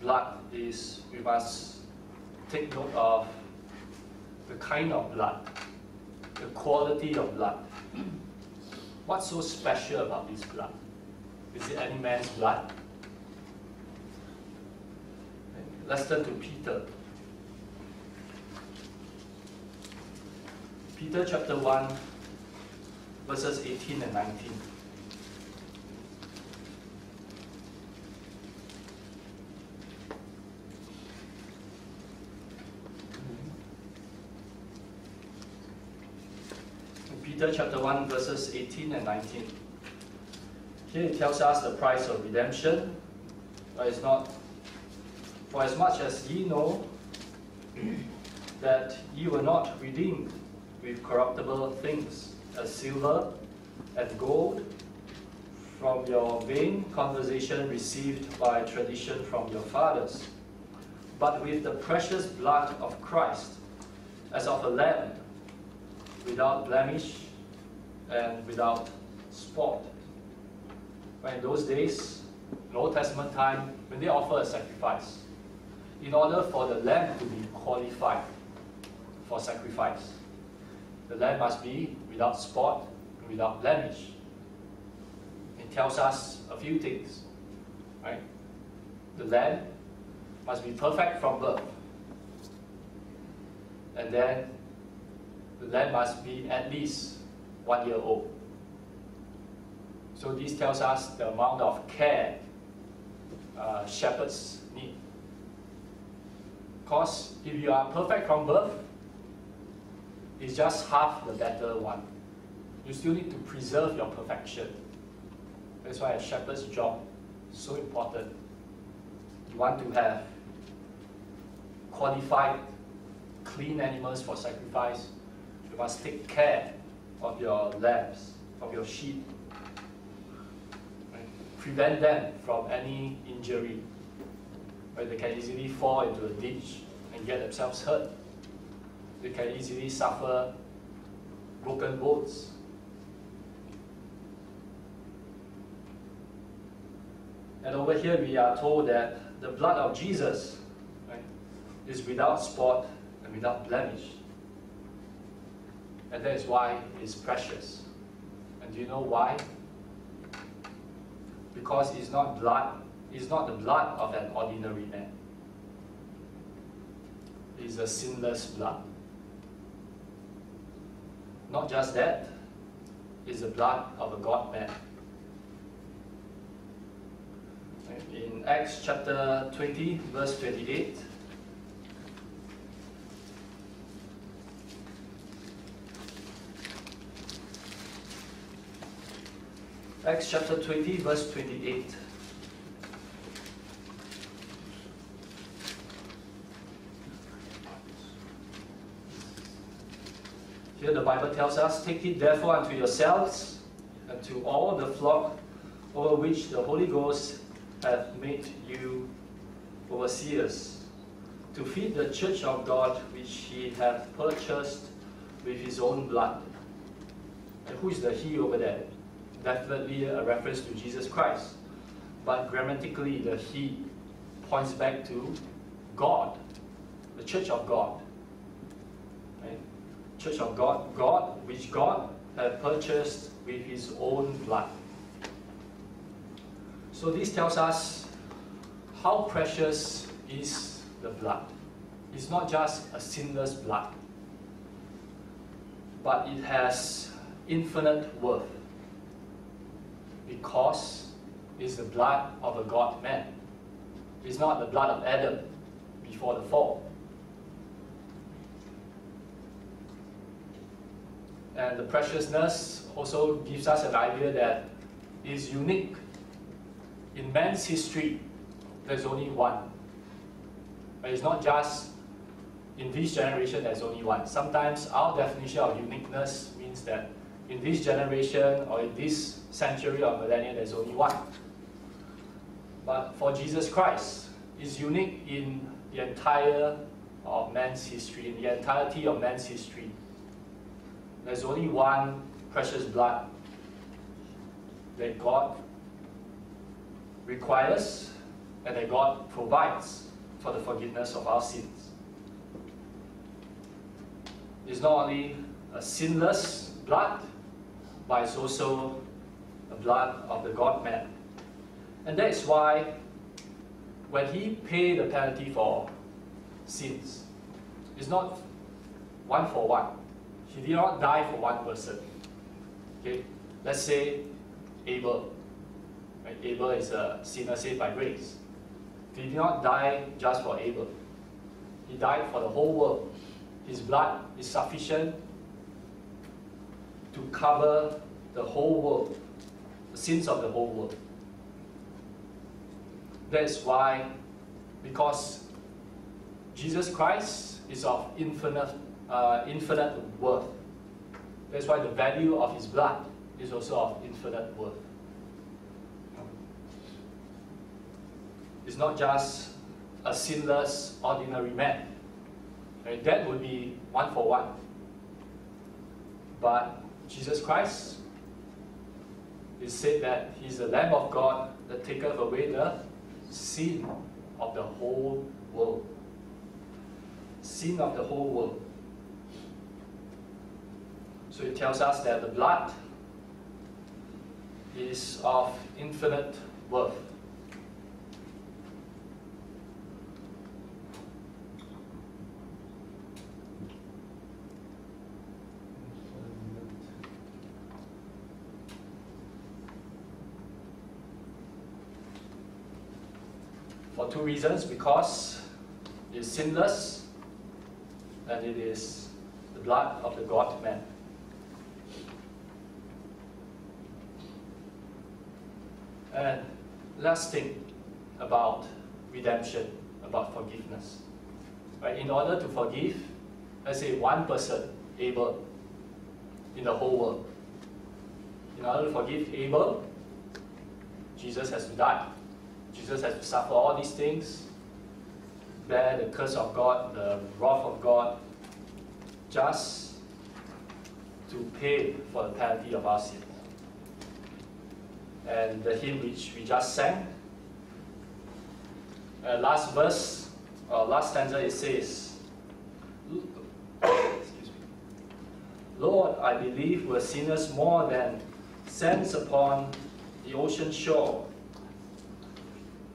blood is we must take note of the kind of blood, the quality of blood. What's so special about this blood? Is it any man's blood? Let's turn to Peter. Peter chapter 1, verses 18 and 19. Peter chapter 1, verses 18 and 19. Here it tells us the price of redemption, but it's not, for as much as ye know that ye were not redeemed with corruptible things, as silver and gold, from your vain conversation received by tradition from your fathers, but with the precious blood of Christ, as of a lamb without blemish and without spot. But in those days, in Old Testament time, when they offer a sacrifice, in order for the lamb to be qualified for sacrifice, the lamb must be without spot, and without blemish. It tells us a few things, right? The lamb must be perfect from birth. And then the lamb must be at least one year old. So this tells us the amount of care uh, shepherds need. Because if you are perfect from birth, it's just half the better one. You still need to preserve your perfection. That's why a shepherd's job is so important. You want to have qualified, clean animals for sacrifice. You must take care of your lambs, of your sheep. Right? Prevent them from any injury. Where they can easily fall into a ditch and get themselves hurt. They can easily suffer broken bones. And over here we are told that the blood of Jesus right, is without spot and without blemish. And that is why it's precious. And do you know why? Because it's not blood, it's not the blood of an ordinary man. It's a sinless blood. Not just that, it's the blood of a God man. In Acts chapter 20, verse 28, Acts chapter 20, verse 28. Here the Bible tells us, Take it therefore unto yourselves and to all the flock over which the Holy Ghost hath made you overseers, to feed the church of God which he hath purchased with his own blood. And who is the he over there? Definitely a reference to Jesus Christ. But grammatically, the he points back to God, the church of God. Right? Church of God, God, which God had purchased with his own blood. So this tells us how precious is the blood. It's not just a sinless blood, but it has infinite worth because it's the blood of a God man. It's not the blood of Adam before the fall. And the preciousness also gives us an idea that is unique. In man's history, there's only one. But it's not just in this generation there's only one. Sometimes our definition of uniqueness means that in this generation or in this century or millennium there's only one. But for Jesus Christ, it's unique in the entire of man's history, in the entirety of man's history. There's only one precious blood that God requires and that God provides for the forgiveness of our sins. It's not only a sinless blood, but it's also the blood of the God man. And that is why when he paid the penalty for sins, it's not one for one. He did not die for one person. Okay? Let's say Abel. Right? Abel is a sinner saved by grace. He did not die just for Abel. He died for the whole world. His blood is sufficient to cover the whole world, the sins of the whole world. That's why, because Jesus Christ is of infinite, uh, infinite worth. That's why the value of his blood is also of infinite worth. It's not just a sinless, ordinary man. Right? That would be one for one. But Jesus Christ is said that he's the Lamb of God that taketh away the sin of the whole world. Sin of the whole world. So it tells us that the blood is of infinite worth. Two reasons because it's sinless and it is the blood of the God man. And last thing about redemption, about forgiveness. Right? In order to forgive, let's say one person, Abel, in the whole world. In order to forgive Abel, Jesus has to die. Jesus has to suffer all these things, bear the curse of God, the wrath of God, just to pay for the penalty of our sin. And the hymn which we just sang, uh, last verse, or last stanza, it says. Lord, I believe we're sinners more than sands upon the ocean shore.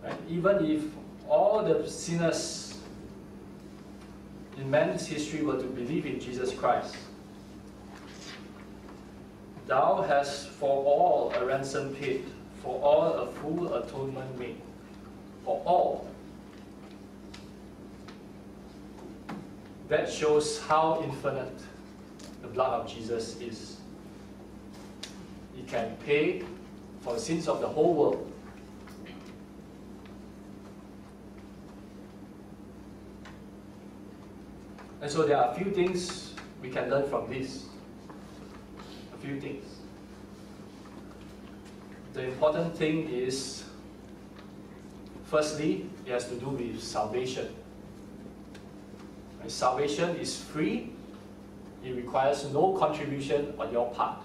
Right? Even if all the sinners in man's history were to believe in Jesus Christ, Thou hast for all a ransom paid, for all a full atonement made, for all. That shows how infinite the blood of Jesus is. It can pay for the sins of the whole world. And so there are a few things we can learn from this. A few things. The important thing is, firstly, it has to do with salvation. And salvation is free, it requires no contribution on your part.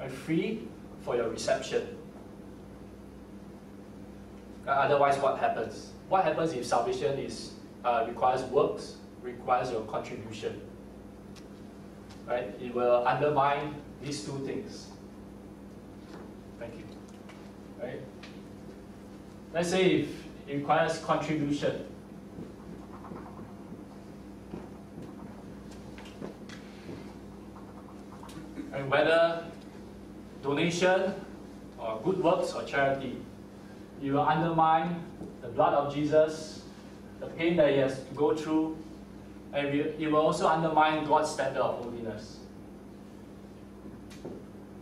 And free for your reception. Otherwise, what happens? What happens if salvation is uh, requires works, requires your contribution? Right? It will undermine these two things. Thank you. Right? Let's say if it requires contribution. And whether donation or good works or charity, you will undermine the blood of Jesus, the pain that he has to go through, and it will also undermine God's standard of holiness.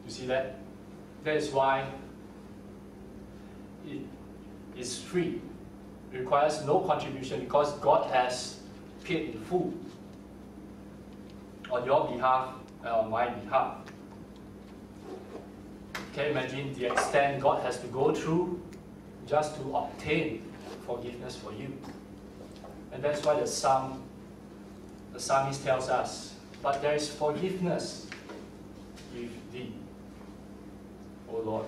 You see that? That is why it is free. It requires no contribution because God has paid in full on your behalf and on my behalf. Can you imagine the extent God has to go through just to obtain forgiveness for you? And that's why the psalm, the psalmist tells us, but there is forgiveness with thee, O Lord,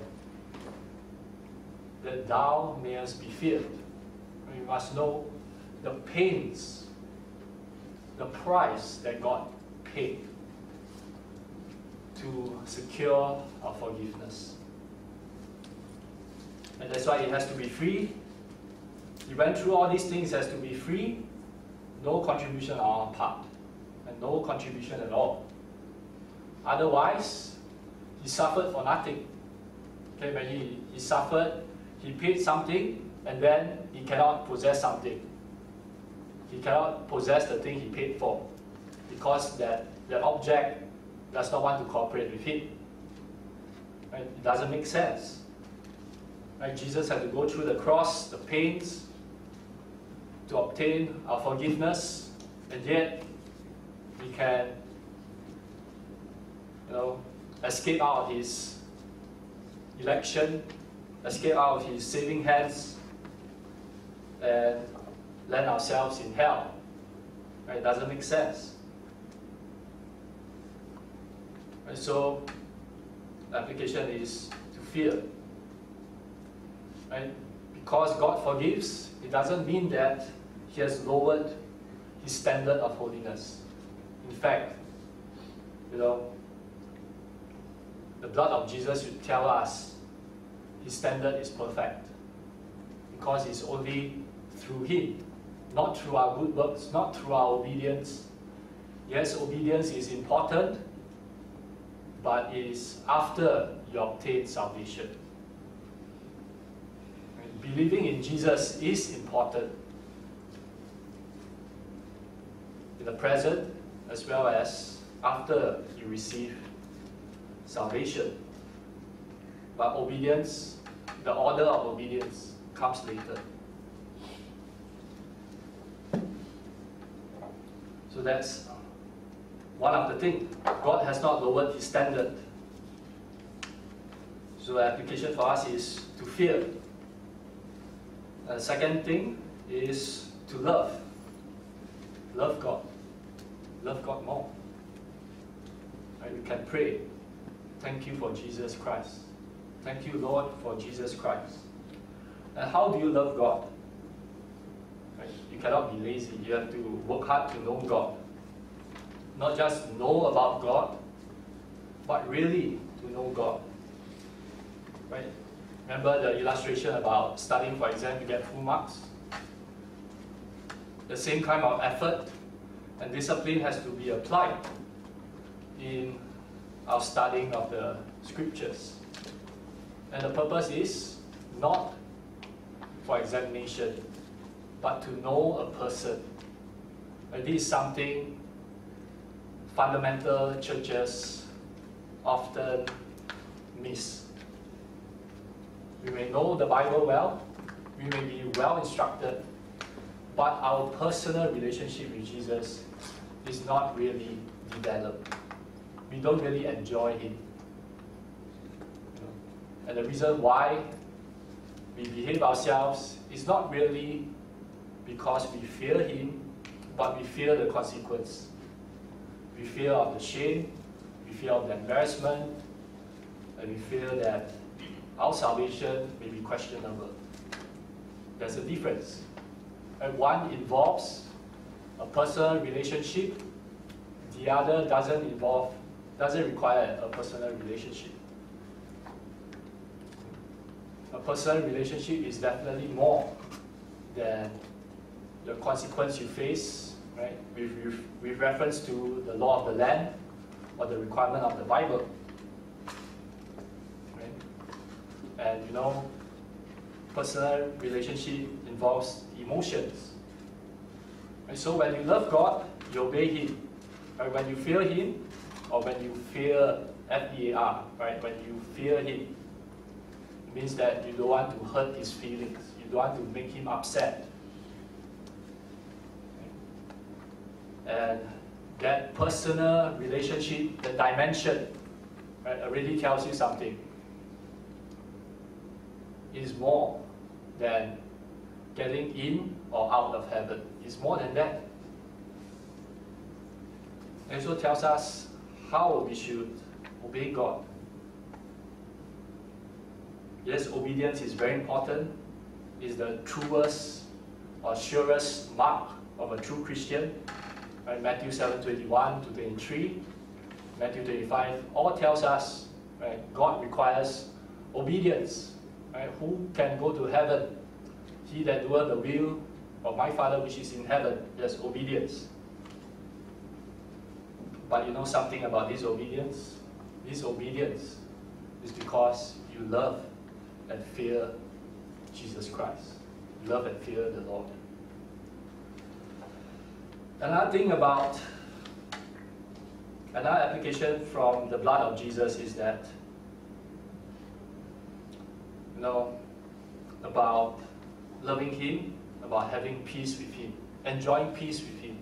that thou mayest be feared. We must know the pains, the price that God paid to secure our forgiveness. And that's why it has to be free. He went through all these things, it has to be free, no contribution on our part, and no contribution at all. Otherwise, he suffered for nothing. Okay, when he, he suffered, he paid something, and then he cannot possess something. He cannot possess the thing he paid for because that, that object does not want to cooperate with him. Right? It doesn't make sense. Right? Jesus had to go through the cross, the pains, to obtain our forgiveness, and yet we can, you know, escape out of his election, escape out of his saving hands, and land ourselves in hell. Right? It doesn't make sense. And so the application is to fear. Right? Because God forgives, it doesn't mean that He has lowered His standard of holiness. In fact, you know, the blood of Jesus should tell us His standard is perfect. Because it's only through Him, not through our good works, not through our obedience. Yes, obedience is important, but it is after you obtain salvation. Believing in Jesus is important in the present as well as after you receive salvation. But obedience, the order of obedience, comes later. So that's one of the things. God has not lowered his standard. So the application for us is to fear. The second thing is to love. Love God. Love God more. Right? We can pray. Thank you for Jesus Christ. Thank you, Lord, for Jesus Christ. And how do you love God? Right? You cannot be lazy. You have to work hard to know God. Not just know about God, but really to know God. Right? Remember the illustration about studying for exam to get full marks? The same kind of effort And discipline has to be applied in our studying of the scriptures. And the purpose is not for examination, but to know a person. And this is something fundamental churches often miss. We may know the Bible well, we may be well instructed, but our personal relationship with Jesus is not really developed. We don't really enjoy Him. And the reason why we behave ourselves is not really because we fear Him, but we fear the consequence. We fear of the shame, we fear of the embarrassment, and we fear that our salvation may be questionable. There's a difference. And one involves a personal relationship, the other doesn't involve, doesn't require a personal relationship. A personal relationship is definitely more than the consequence you face, right? With, with, with reference to the law of the land or the requirement of the Bible. Right? And you know, personal relationship involves emotions. And so when you love God, you obey Him. Right? When you fear Him, or when you fear F-E-A-R, right? When you fear Him, it means that you don't want to hurt His feelings. You don't want to make Him upset. And that personal relationship, the dimension, right, already tells you something. It is more than getting in or out of heaven. It's more than that. It also tells us how we should obey God. Yes, obedience is very important. It's the truest or surest mark of a true Christian. Right? Matthew 7 21 to 23, Matthew 25, all tells us right, God requires obedience. Right? Who can go to heaven? He that doeth the will of my Father which is in heaven. Yes, obedience. But you know something about this obedience? This obedience is because you love and fear Jesus Christ. Love and fear the Lord. Another thing about another application from the blood of Jesus is that you know about loving him, about having peace with him, enjoying peace with him.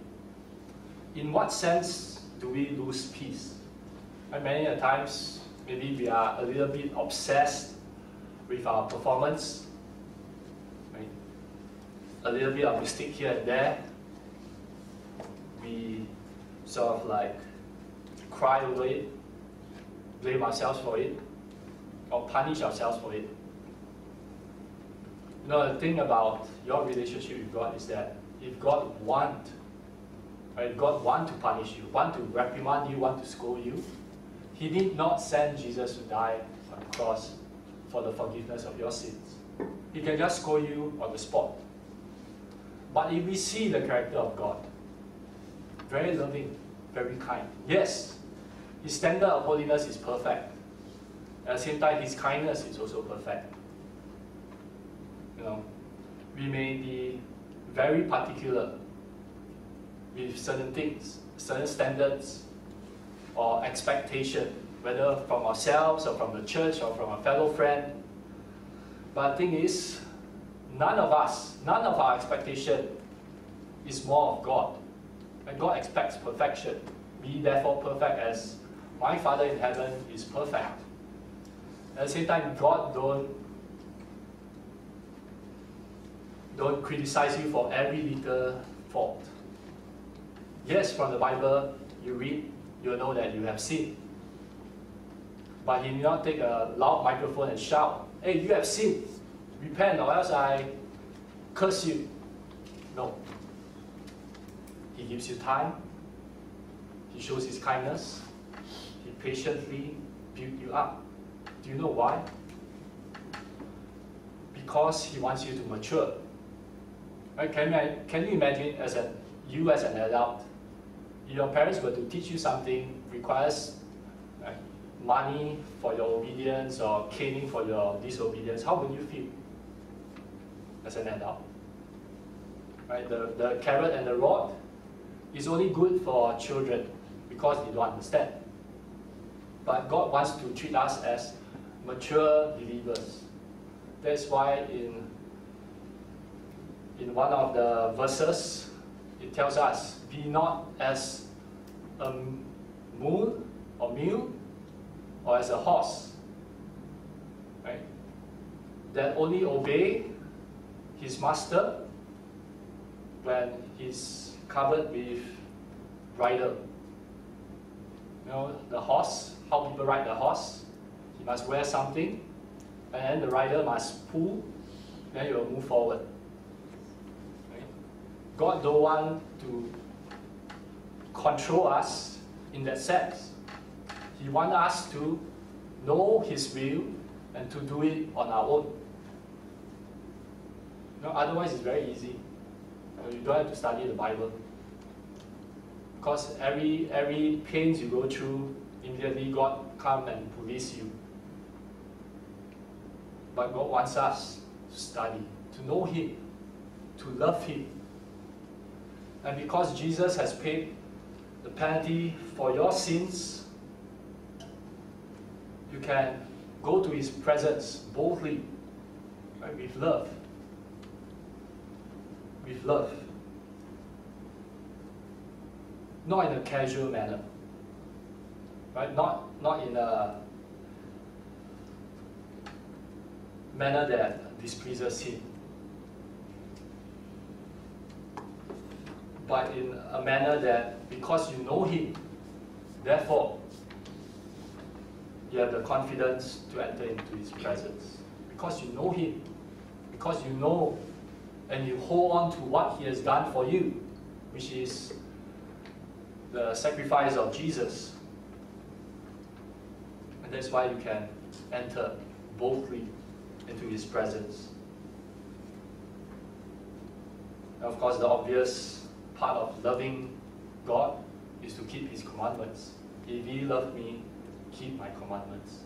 In what sense do we lose peace? And many a times maybe we are a little bit obsessed with our performance. Right? A little bit of mistake here and there. We sort of like cry over it, blame ourselves for it, or punish ourselves for it. Know, the thing about your relationship with God is that if God want, right, God want to punish you, want to reprimand you, want to scold you, He did not send Jesus to die on the cross for the forgiveness of your sins. He can just scold you on the spot. But if we see the character of God, very loving, very kind. Yes, His standard of holiness is perfect. At the same time, His kindness is also perfect. You know, we may be very particular with certain things, certain standards, or expectation, whether from ourselves or from the church or from a fellow friend. But the thing is, none of us, none of our expectation is more of God. And God expects perfection. Be therefore perfect as my Father in heaven is perfect. At the same time, God don't don't criticize you for every little fault. Yes, from the Bible, you read, you know that you have sinned. But he did not take a loud microphone and shout, Hey, you have sinned. Repent, or else I curse you. No. He gives you time. He shows his kindness. He patiently builds you up. Do you know why? Because he wants you to mature. Right? Can, you, can you imagine as a, you as an adult, your parents were to teach you something requires like, money for your obedience or caning for your disobedience, how would you feel as an adult? Right? The, the carrot and the rod is only good for children because they don't understand. But God wants to treat us as mature believers. That's why in, in one of the verses, it tells us, be not as a mule or mule or as a horse, right? That only obey his master when he's covered with rider. You know, the horse, how people ride the horse, he must wear something, and the rider must pull, then you will move forward. God don't want to control us in that sense. He wants us to know His will and to do it on our own. No, otherwise, it's very easy. You don't have to study the Bible. Because every every pains you go through, immediately God come and police you. But God wants us to study, to know Him, to love Him. And because Jesus has paid the penalty for your sins, you can go to His presence boldly, right, with love. With love. Not in a casual manner. Right? Not, not in a manner that displeases Him. But in a manner that because you know Him, therefore you have the confidence to enter into His presence. Because you know Him, because you know and you hold on to what He has done for you, which is the sacrifice of Jesus. And that's why you can enter boldly into His presence. And of course, the obvious part of loving God is to keep His commandments. If ye love me, keep my commandments.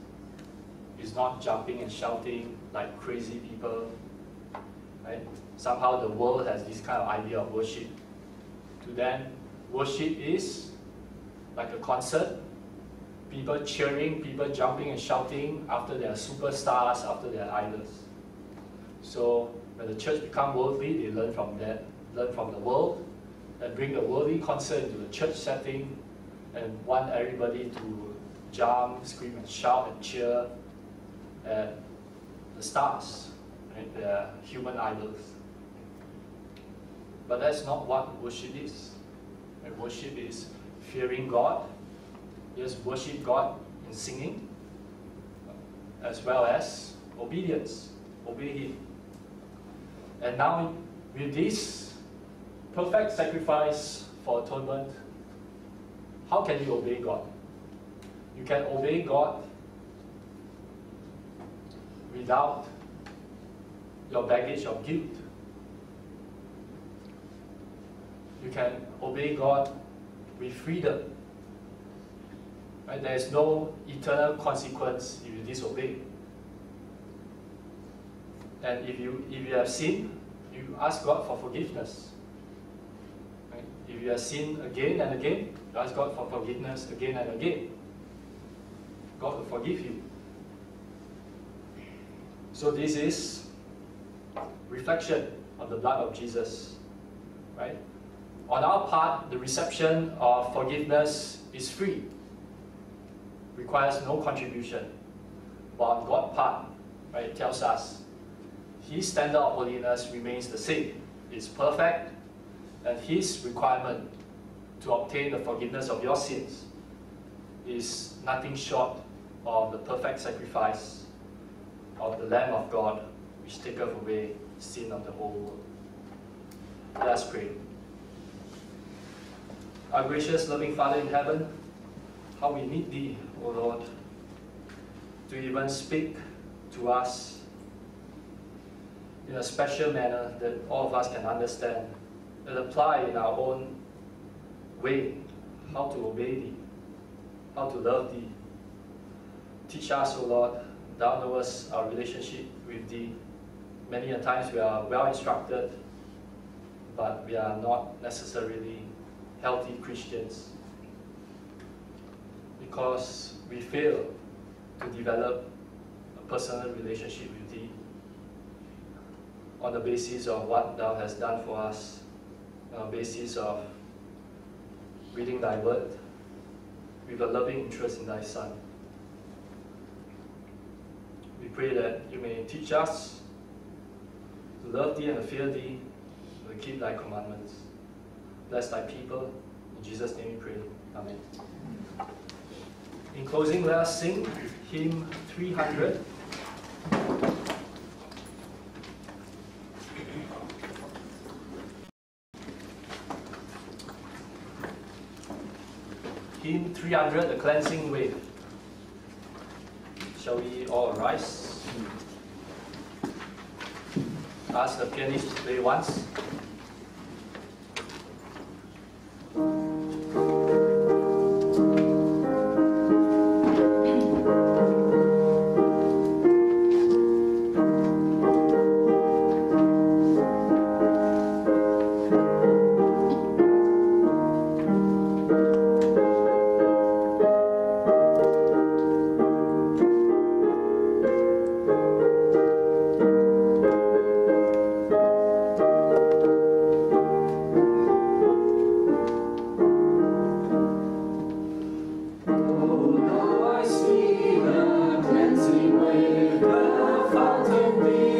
It's not jumping and shouting like crazy people. Right? Somehow the world has this kind of idea of worship. To them, worship is like a concert. People cheering, people jumping and shouting after their superstars, after their idols. So when the church become worldly, they learn from that, learn from the world, and bring the worldly concert into the church setting, and want everybody to jump, scream, and shout and cheer at the stars, right? The human idols. But that's not what worship is. And worship is fearing God. Yes, worship God in singing, as well as obedience. Obey Him. And now, with this perfect sacrifice for atonement, how can you obey God? You can obey God without your baggage of guilt. You can obey God with freedom. Right? There is no eternal consequence if you disobey. And if you if you have sinned, you ask God for forgiveness. If you have sinned again and again, you ask God for forgiveness again and again. God will forgive you. So this is reflection of the blood of Jesus. Right? On our part, the reception of forgiveness is free. Requires no contribution. But on God's part, right, it tells us his standard of holiness remains the same. It's perfect, and his requirement to obtain the forgiveness of your sins is nothing short of the perfect sacrifice of the Lamb of God, which taketh away sin of the whole world. Let us pray. Our gracious, loving Father in heaven, how we need Thee, O Lord, to even speak to us in a special manner that all of us can understand and apply in our own way how to obey thee, how to love thee. Teach us, O Lord, thou knowest our relationship with thee. Many a times we are well instructed, but we are not necessarily healthy Christians because we fail to develop a personal relationship with thee on the basis of what thou hast done for us, the basis of reading thy word with a loving interest in thy Son. We pray that you may teach us to love thee and to fear thee, and to keep thy commandments. Bless thy people. In Jesus' name we pray. Amen. In closing, let us sing hymn 300. Hymn 300, The Cleansing Wave. Shall we all rise? Ask the pianist to play once. Gracious,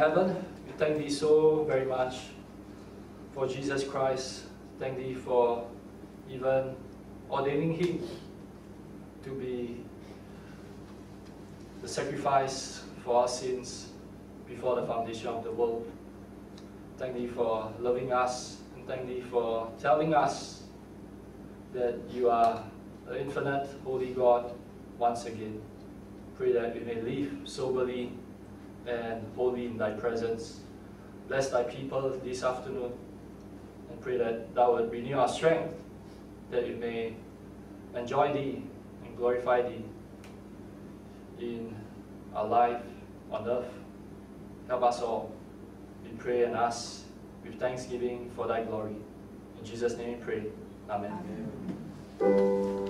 heaven, we thank Thee so very much for Jesus Christ. Thank Thee for even ordaining Him to be the sacrifice for our sins before the foundation of the world. Thank Thee for loving us, and thank Thee for telling us that You are the infinite, holy God once again. Pray that we may live soberly thy presence. Bless thy people this afternoon and pray that thou would renew our strength, that we may enjoy thee and glorify thee in our life on earth. Help us all. We pray and ask with thanksgiving for thy glory. In Jesus' name we pray. Amen. Amen.